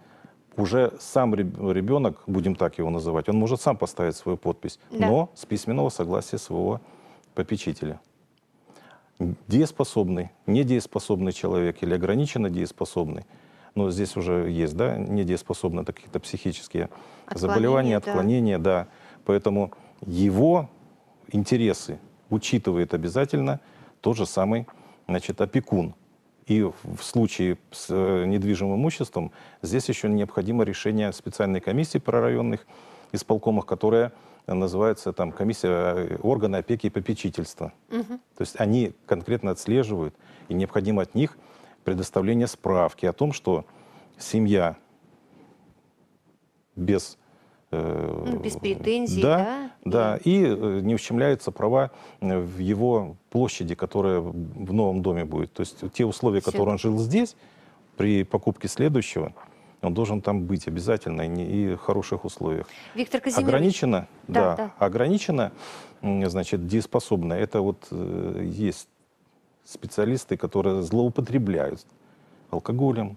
уже сам реб- ребенок, будем так его называть, он может сам поставить свою подпись, Да. но с письменного согласия своего попечителя. Дееспособный, недееспособный человек или ограниченно дееспособный, но здесь уже есть, да, недееспособные это какие-то психические заболевания, Отклонения, да. отклонения, да. Поэтому его интересы учитывает обязательно тот же самый значит, опекун. И в случае с э, недвижимым имуществом здесь еще необходимо решение специальной комиссии прорайонных исполкомах, которая называется там комиссия э, органы опеки и попечительства. Мгм. То есть они конкретно отслеживают, и необходимо от них предоставление справки о том, что семья без... э, Ну, без претензий, да, да? да, и э, не ущемляются права э, в его площади, которая в новом доме будет. То есть те условия, Всё. которые он жил здесь, при покупке следующего, он должен там быть обязательно и в хороших условиях. Виктор Казимирович. Ограничено, Да, да, да. ограничено, значит, дееспособно. Это вот э, есть специалисты, которые злоупотребляют алкоголем,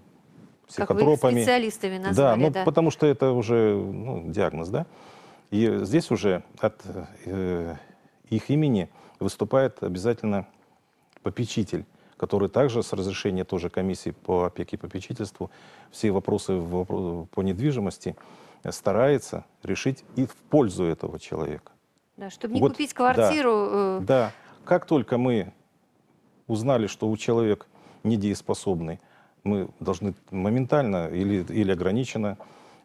Как вы их психотропами. специалистами да, назвали, ну, да. потому что это уже ну, диагноз, да. И здесь уже от э, их имени выступает обязательно попечитель, который также с разрешения тоже комиссии по опеке и попечительству все вопросы в по недвижимости старается решить и в пользу этого человека. Да, чтобы не Вот, купить да. квартиру. э, Да, как только мы узнали, что у человека недееспособный, мы должны моментально или, или ограниченно,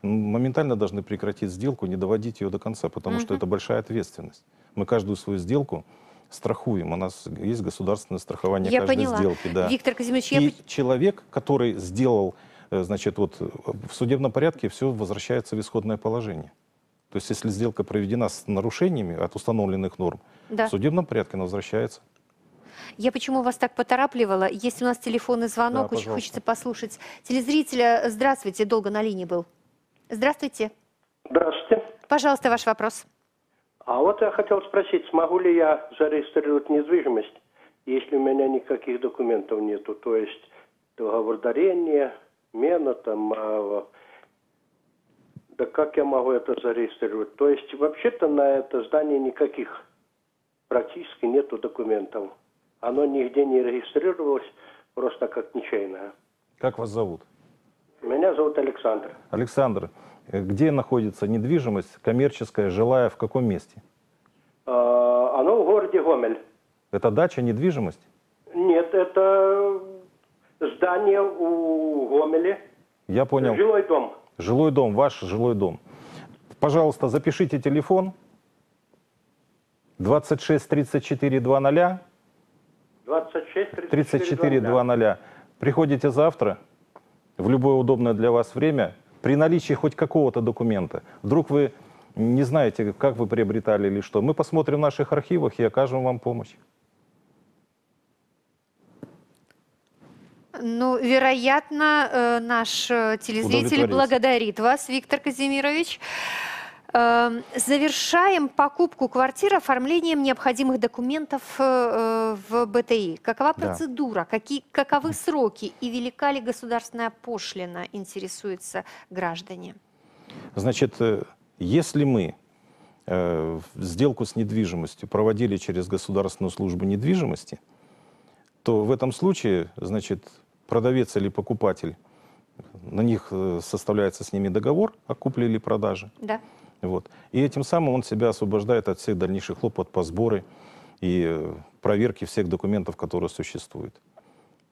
моментально должны прекратить сделку, не доводить ее до конца, потому что Мгм. это большая ответственность. Мы каждую свою сделку страхуем. У нас есть государственное страхование Я каждой поняла. сделки. Да. Виктор Казимирович, я И поч- человек, который сделал, э, значит, вот э, в судебном порядке все возвращается в исходное положение. То есть, если сделка проведена с нарушениями от установленных норм, Да. в судебном порядке она возвращается. Я почему вас так поторапливала? Есть у нас телефонный звонок, Да, очень пожалуйста. хочется послушать. Телезрителя, здравствуйте, долго на линии был. Здравствуйте. Здравствуйте. Пожалуйста, ваш вопрос. А вот я хотел спросить, смогу ли я зарегистрировать недвижимость, если у меня никаких документов нету, то есть договор дарения, мена там, а, да как я могу это зарегистрировать? То есть вообще-то на это здание никаких практически нету документов. Оно нигде не регистрировалось, просто как ничейное. Как вас зовут? Меня зовут Александр. Александр, э, где находится недвижимость коммерческая, жилая, в каком месте? А, Оно в городе Гомель. Это дача, недвижимость? Нет, это здание у Гомеле. Я понял. Жилой дом. Жилой дом, ваш жилой дом. Пожалуйста, запишите телефон 26 34 00 26 34 00. Приходите завтра в любое удобное для вас время при наличии хоть какого-то документа. Вдруг вы не знаете, как вы приобретали или что. Мы посмотрим в наших архивах и окажем вам помощь. Ну, вероятно, э, наш э, телезритель благодарит вас, Виктор Казимирович. Эм, Завершаем покупку квартиры оформлением необходимых документов э, э, в БТИ. Какова Да. процедура, какие, каковы сроки и велика ли государственная пошлина, интересуются граждане? Значит, э, если мы сделку с недвижимостью проводили через Государственную службу недвижимости, то в этом случае, значит, продавец или покупатель, на них составляется с ними договор о купле или продаже. Да? Вот. И этим самым он себя освобождает от всех дальнейших хлопот по сбору и э, проверке всех документов, которые существуют.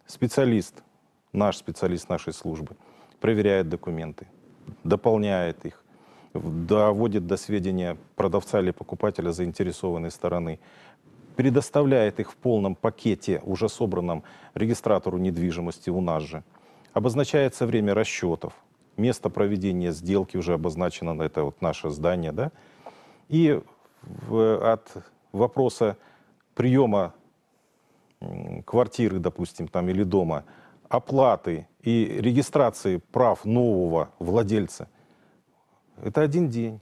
Специалист, наш специалист нашей службы, проверяет документы, дополняет их, доводит до сведения продавца или покупателя заинтересованной стороны, предоставляет их в полном пакете, уже собранном регистратору недвижимости у нас же. Обозначается время расчетов, место проведения сделки уже обозначено, это вот наше здание, да, и в- от вопроса приема квартиры, допустим, там, или дома, оплаты и регистрации прав нового владельца, это один день.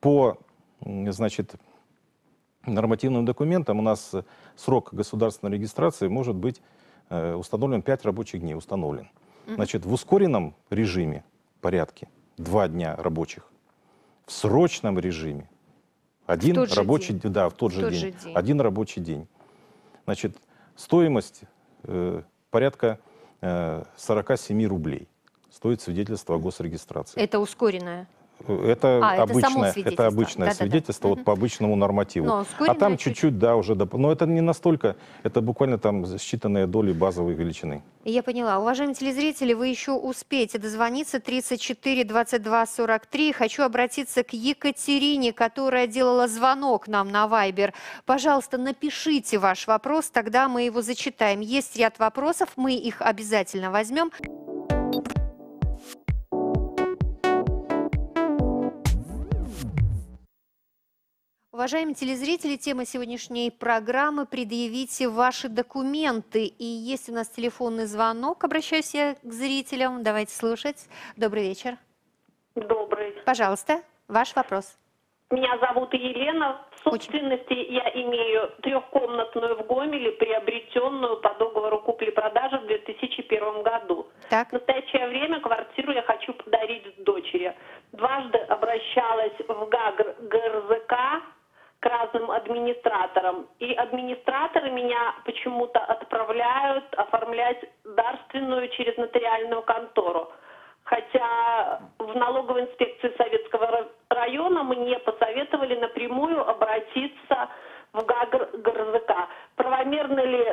По, значит, нормативным документам у нас срок государственной регистрации может быть э, установлен 5 рабочих дней, установлен. Значит, в ускоренном режиме, порядке, 2 дня рабочих. В срочном режиме один рабочий день. да, в тот, же, тот день, же день. один рабочий день. Значит, стоимость э, порядка э, 47 рублей. Стоит свидетельство о госрегистрации. Это ускоренное. Это А, это обычное, это, свидетельство. обычное Да-да-да. свидетельство вот по обычному нормативу. Но а там чуть- чуть-чуть, да, уже, доп- но это не настолько, это буквально там считанные доли базовой величины. Я поняла. Уважаемые телезрители, вы еще успеете дозвониться 34 22 43. Хочу обратиться к Екатерине, которая делала звонок нам на Вайбер. Пожалуйста, напишите ваш вопрос, тогда мы его зачитаем. Есть ряд вопросов, мы их обязательно возьмем. Уважаемые телезрители, тема сегодняшней программы «Предъявите ваши документы». И есть у нас телефонный звонок. Обращаюсь я к зрителям. Давайте слушать. Добрый вечер. Добрый. Пожалуйста, ваш вопрос. Меня зовут Елена. В собственности я имею трехкомнатную в Гомеле, приобретенную по договору купли-продажи в 2001 году. Так, В настоящее время квартиру я хочу подарить дочери. Дважды обращалась в ГАГР ГРЗК к разным администраторам. И администраторы меня почему-то отправляют оформлять дарственную через нотариальную контору. Хотя в налоговой инспекции Советского ра- района мне посоветовали напрямую обратиться в ГАГР ГРЗК. Правомерны ли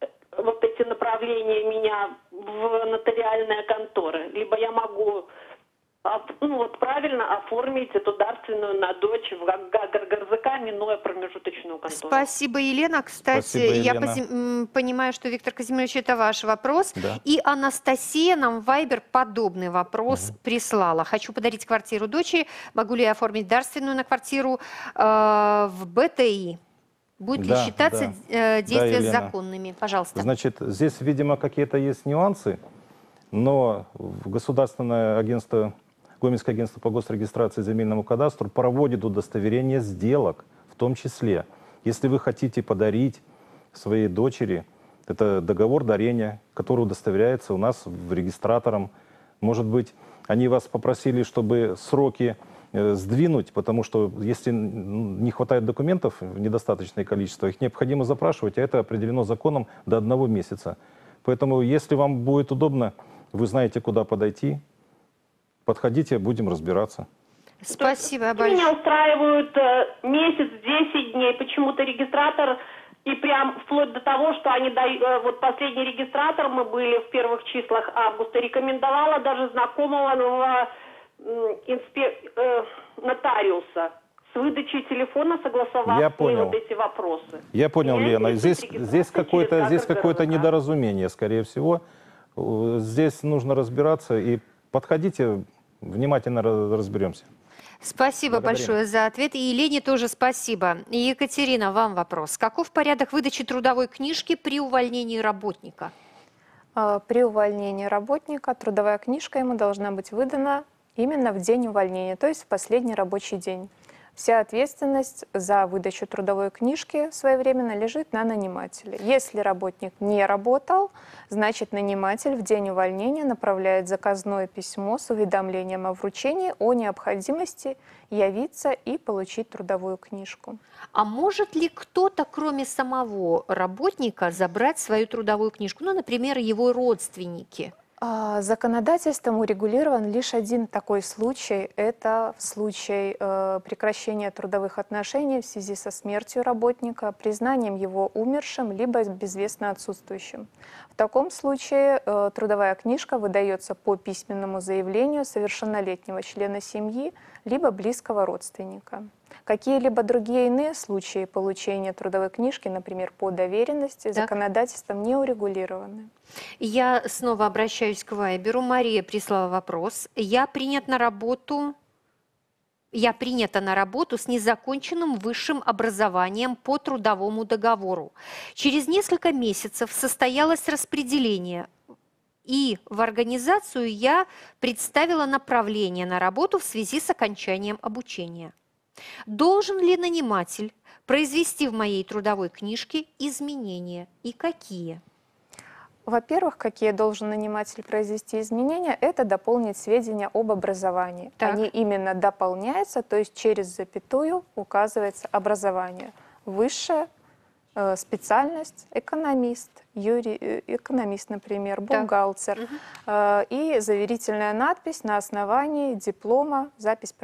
э, вот эти направления меня в нотариальные конторы? Либо я могу ну, вот правильно оформить эту дарственную на дочь ГРЗК, минуя промежуточную контору. спасибо, Елена. Кстати, Спасибо, я Елена. пози- м, понимаю, что Виктор Казимирович, это ваш вопрос. Да. И Анастасия нам в Вайбер подобный вопрос прислала. Хочу подарить квартиру дочери. Могу ли я оформить дарственную на квартиру э, в БТИ? Будут ли Да, считаться да. э, действия Елена. законными? Пожалуйста. Значит, здесь, видимо, какие-то есть нюансы, но в Государственное агентство, Гомельское агентство по госрегистрации земельному кадастру проводит удостоверение сделок, в том числе. Если вы хотите подарить своей дочери, это договор дарения, который удостоверяется у нас в регистратором. Может быть, они вас попросили, чтобы сроки э, сдвинуть, потому что если не хватает документов, в недостаточное количество, их необходимо запрашивать, а это определено законом до одного месяца. Поэтому, если вам будет удобно, вы знаете, куда подойти, подходите, будем разбираться. Спасибо Меня большое. устраивают э, месяц, 10 дней. Почему-то регистратор и прям вплоть до того, что они дают, э, вот последний регистратор, мы были в первых числах августа, рекомендовала даже знакомого м, инспе- э, нотариуса с выдачей телефона согласовать Я понял. вот эти вопросы. Я понял, Меня Лена. Здесь, здесь какое-то здесь какое-то недоразумение, скорее всего. Э, Здесь нужно разбираться и подходите, внимательно разберемся. Спасибо Благодарим. большое за ответ. И Елене тоже спасибо. И Екатерина, вам вопрос. Каков порядок выдачи трудовой книжки при увольнении работника? А, При увольнении работника трудовая книжка ему должна быть выдана именно в день увольнения, то есть в последний рабочий день. Вся ответственность за выдачу трудовой книжки своевременно лежит на нанимателе. Если работник не работал, значит наниматель в день увольнения направляет заказное письмо с уведомлением о вручении о необходимости явиться и получить трудовую книжку. А может ли кто-то, кроме самого работника, забрать свою трудовую книжку? Ну, например, его родственники. А, Законодательством урегулирован лишь один такой случай. Это в случае э, прекращения трудовых отношений в связи со смертью работника, признанием его умершим либо безвестно отсутствующим. В таком случае э, трудовая книжка выдается по письменному заявлению совершеннолетнего члена семьи либо близкого родственника. Какие-либо другие иные случаи получения трудовой книжки, например, по доверенности, Так. законодательством не урегулированы. Я снова обращаюсь к Вайберу. Мария прислала вопрос. Я принят на работу... Я принята на работу с незаконченным высшим образованием по трудовому договору. Через несколько месяцев состоялось распределение, и в организацию я представила направление на работу в связи с окончанием обучения. Должен ли наниматель произвести в моей трудовой книжке изменения и какие? Во-первых, какие должен наниматель произвести изменения, это дополнить сведения об образовании. Так. Они именно дополняются, то есть через запятую указывается образование. Высшая э, специальность, экономист, юри, э, экономист, например, бухгалтер. Э, и заверительная надпись на основании диплома, запись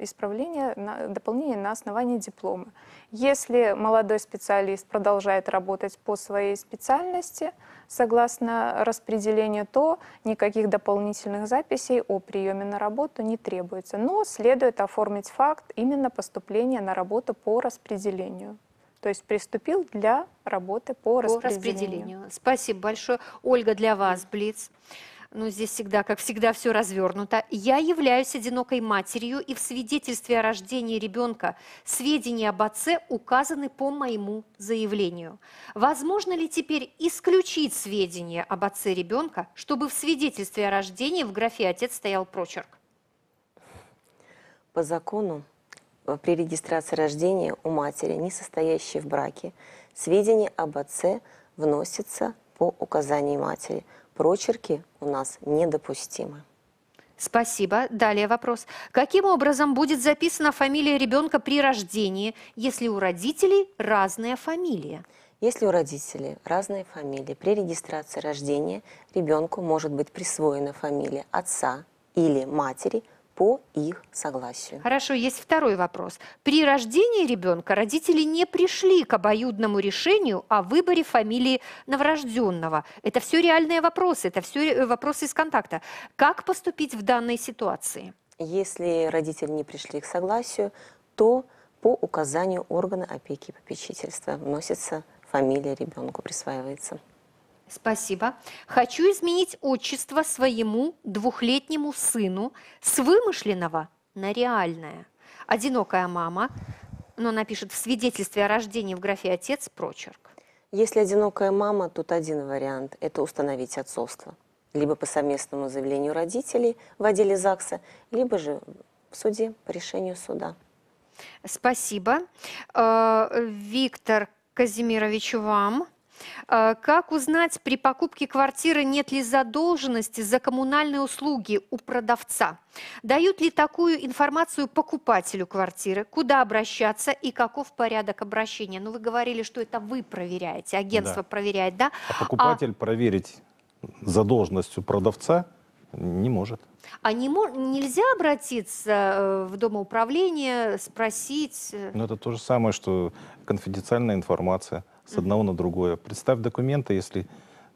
исправления, на- дополнение на основании диплома. Если молодой специалист продолжает работать по своей специальности, согласно распределению, то никаких дополнительных записей о приеме на работу не требуется. Но следует оформить факт именно поступления на работу по распределению. То есть приступил для работы по, по распределению. распределению. Спасибо большое. Ольга, для вас, Блиц. Ну, здесь всегда, как всегда, все развернуто. Я являюсь одинокой матерью, и в свидетельстве о рождении ребенка сведения об отце указаны по моему заявлению. Возможно ли теперь исключить сведения об отце ребенка, чтобы в свидетельстве о рождении в графе «отец» стоял прочерк? По закону при регистрации рождения у матери, не состоящей в браке, сведения об отце вносятся по указанию матери. Прочерки у нас недопустимы. Спасибо. Далее вопрос. Каким образом будет записана фамилия ребенка при рождении, если у родителей разная фамилия? Если у родителей разные фамилии, при регистрации рождения ребенку может быть присвоена фамилия отца или матери по их согласию. Хорошо, есть второй вопрос. При рождении ребенка родители не пришли к обоюдному решению о выборе фамилии новорожденного. Это все реальные вопросы, это все вопросы из контакта. Как поступить в данной ситуации? Если родители не пришли к согласию, то по указанию органа опеки и попечительства вносится фамилия ребенку, присваивается. Спасибо. Хочу изменить отчество своему двухлетнему сыну с вымышленного на реальное. Одинокая мама. Но она пишет, в свидетельстве о рождении в графе «отец» прочерк. Если одинокая мама, тут один вариант – это установить отцовство. Либо по совместному заявлению родителей в отделе ЗАГСа, либо же в суде по решению суда. Спасибо. Э, Виктор Казимирович, вам. Э, Как узнать при покупке квартиры, нет ли задолженности за коммунальные услуги у продавца? Дают ли такую информацию покупателю квартиры? Куда обращаться и каков порядок обращения? Ну, вы говорили, что это вы проверяете, агентство Да. проверяет, да? А покупатель проверить задолженность у продавца не может. А не мо- нельзя обратиться э, в домоуправление, спросить? э, Но это то же самое, что конфиденциальная информация с одного на другое. Представь документы, если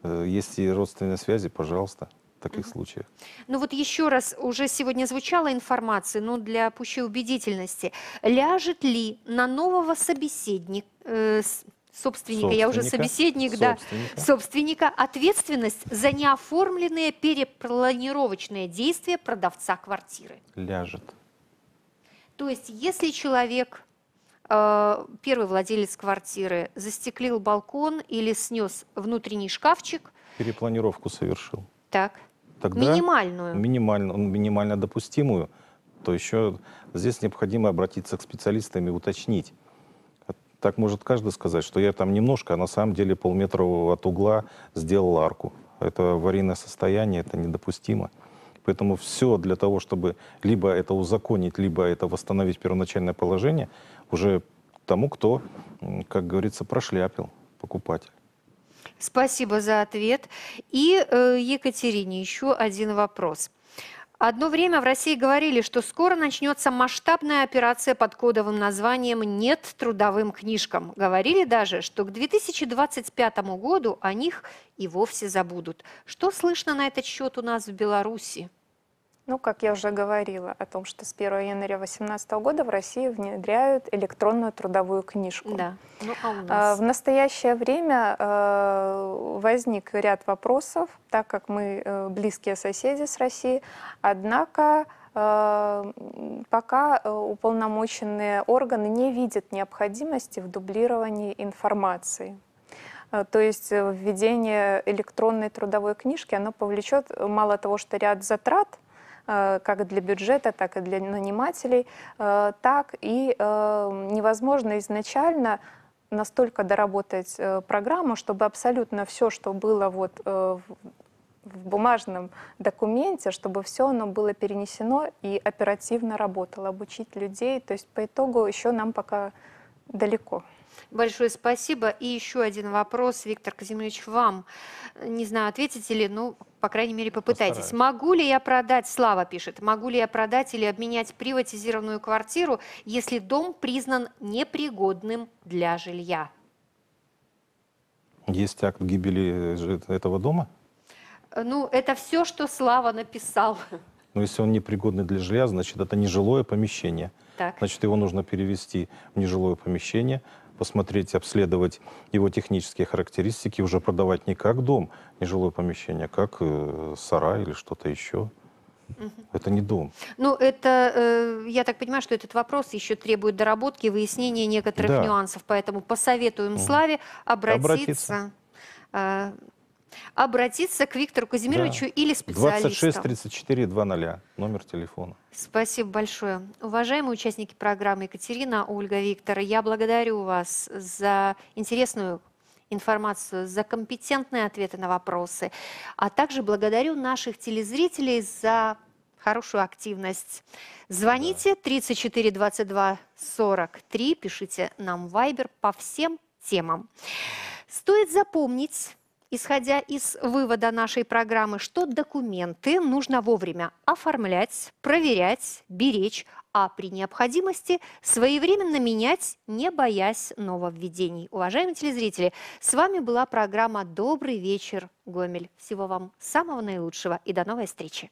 э, есть и родственные связи, пожалуйста, в таких случаях. Ну вот еще раз, уже сегодня звучала информация, но для пущей убедительности. Ляжет ли на нового собеседника, э, с- собственника, я уже Собственника. собеседник, да, Собственника. собственника, ответственность за неоформленные перепланировочные действия продавца квартиры? Ляжет. То есть, если человек, первый владелец квартиры, застеклил балкон или снес внутренний шкафчик, Перепланировку совершил. так, Тогда минимальную, минимально, ну, минимально допустимую, то еще здесь необходимо обратиться к специалистам и уточнить. Так может каждый сказать, что я там немножко, а на самом деле полметра от угла сделал арку. Это аварийное состояние, это недопустимо. Поэтому все для того, чтобы либо это узаконить, либо это восстановить первоначальное положение, уже тому, кто, как говорится, прошляпил покупатель. Спасибо за ответ. И э, Екатерине еще один вопрос. Одно время в России говорили, что скоро начнется масштабная операция под кодовым названием «Нет трудовым книжкам». Говорили даже, что к 2025 году о них и вовсе забудут. Что слышно на этот счет у нас в Беларуси? Ну, как я уже говорила о том, что с 1 января 2018 года в России внедряют электронную трудовую книжку. Да. Ну, а у А, нас? В настоящее время э, возник ряд вопросов, так как мы э, близкие соседи с Россией, однако э, пока уполномоченные органы не видят необходимости в дублировании информации. То есть введение электронной трудовой книжки, оно повлечет мало того, что ряд затрат, как для бюджета, так и для нанимателей, э, так и э, невозможно изначально настолько доработать э, программу, чтобы абсолютно все, что было вот э, в бумажном документе, чтобы все оно было перенесено и оперативно работало, обучить людей. То есть по итогу еще нам пока далеко. Большое спасибо. И еще один вопрос, Виктор Казимирович, вам. Не знаю, ответите ли, ну, по крайней мере, попытайтесь. Постараюсь. Могу ли я продать, Слава пишет, могу ли я продать или обменять приватизированную квартиру, если дом признан непригодным для жилья? Есть акт гибели же- этого дома? Э, Ну, это все, что Слава написал. Но если он непригодный для жилья, значит, это нежилое помещение. Так. Значит, его нужно перевести в нежилое помещение, посмотреть, обследовать его технические характеристики, уже продавать не как дом, нежилое помещение, а как э, сарай или что-то еще. Это не дом. Ну, это, э, я так понимаю, что этот вопрос еще требует доработки, выяснения некоторых Да. нюансов, поэтому посоветуем Мгм. Славе обратиться, Обратиться. э, обратиться к Виктору Казимировичу или 26 специалистам. 34 00, номер телефона. Спасибо большое. Уважаемые участники программы Екатерина, Ольга, Виктор, я благодарю вас за интересную информацию, за компетентные ответы на вопросы, а также благодарю наших телезрителей за хорошую активность. Звоните 34 22 43, пишите нам в Viber по всем темам. Стоит запомнить, исходя из вывода нашей программы, что документы нужно вовремя оформлять, проверять, беречь, а при необходимости своевременно менять, не боясь нововведений. Уважаемые телезрители, с вами была программа «Добрый вечер, Гомель». Всего вам самого наилучшего и до новой встречи.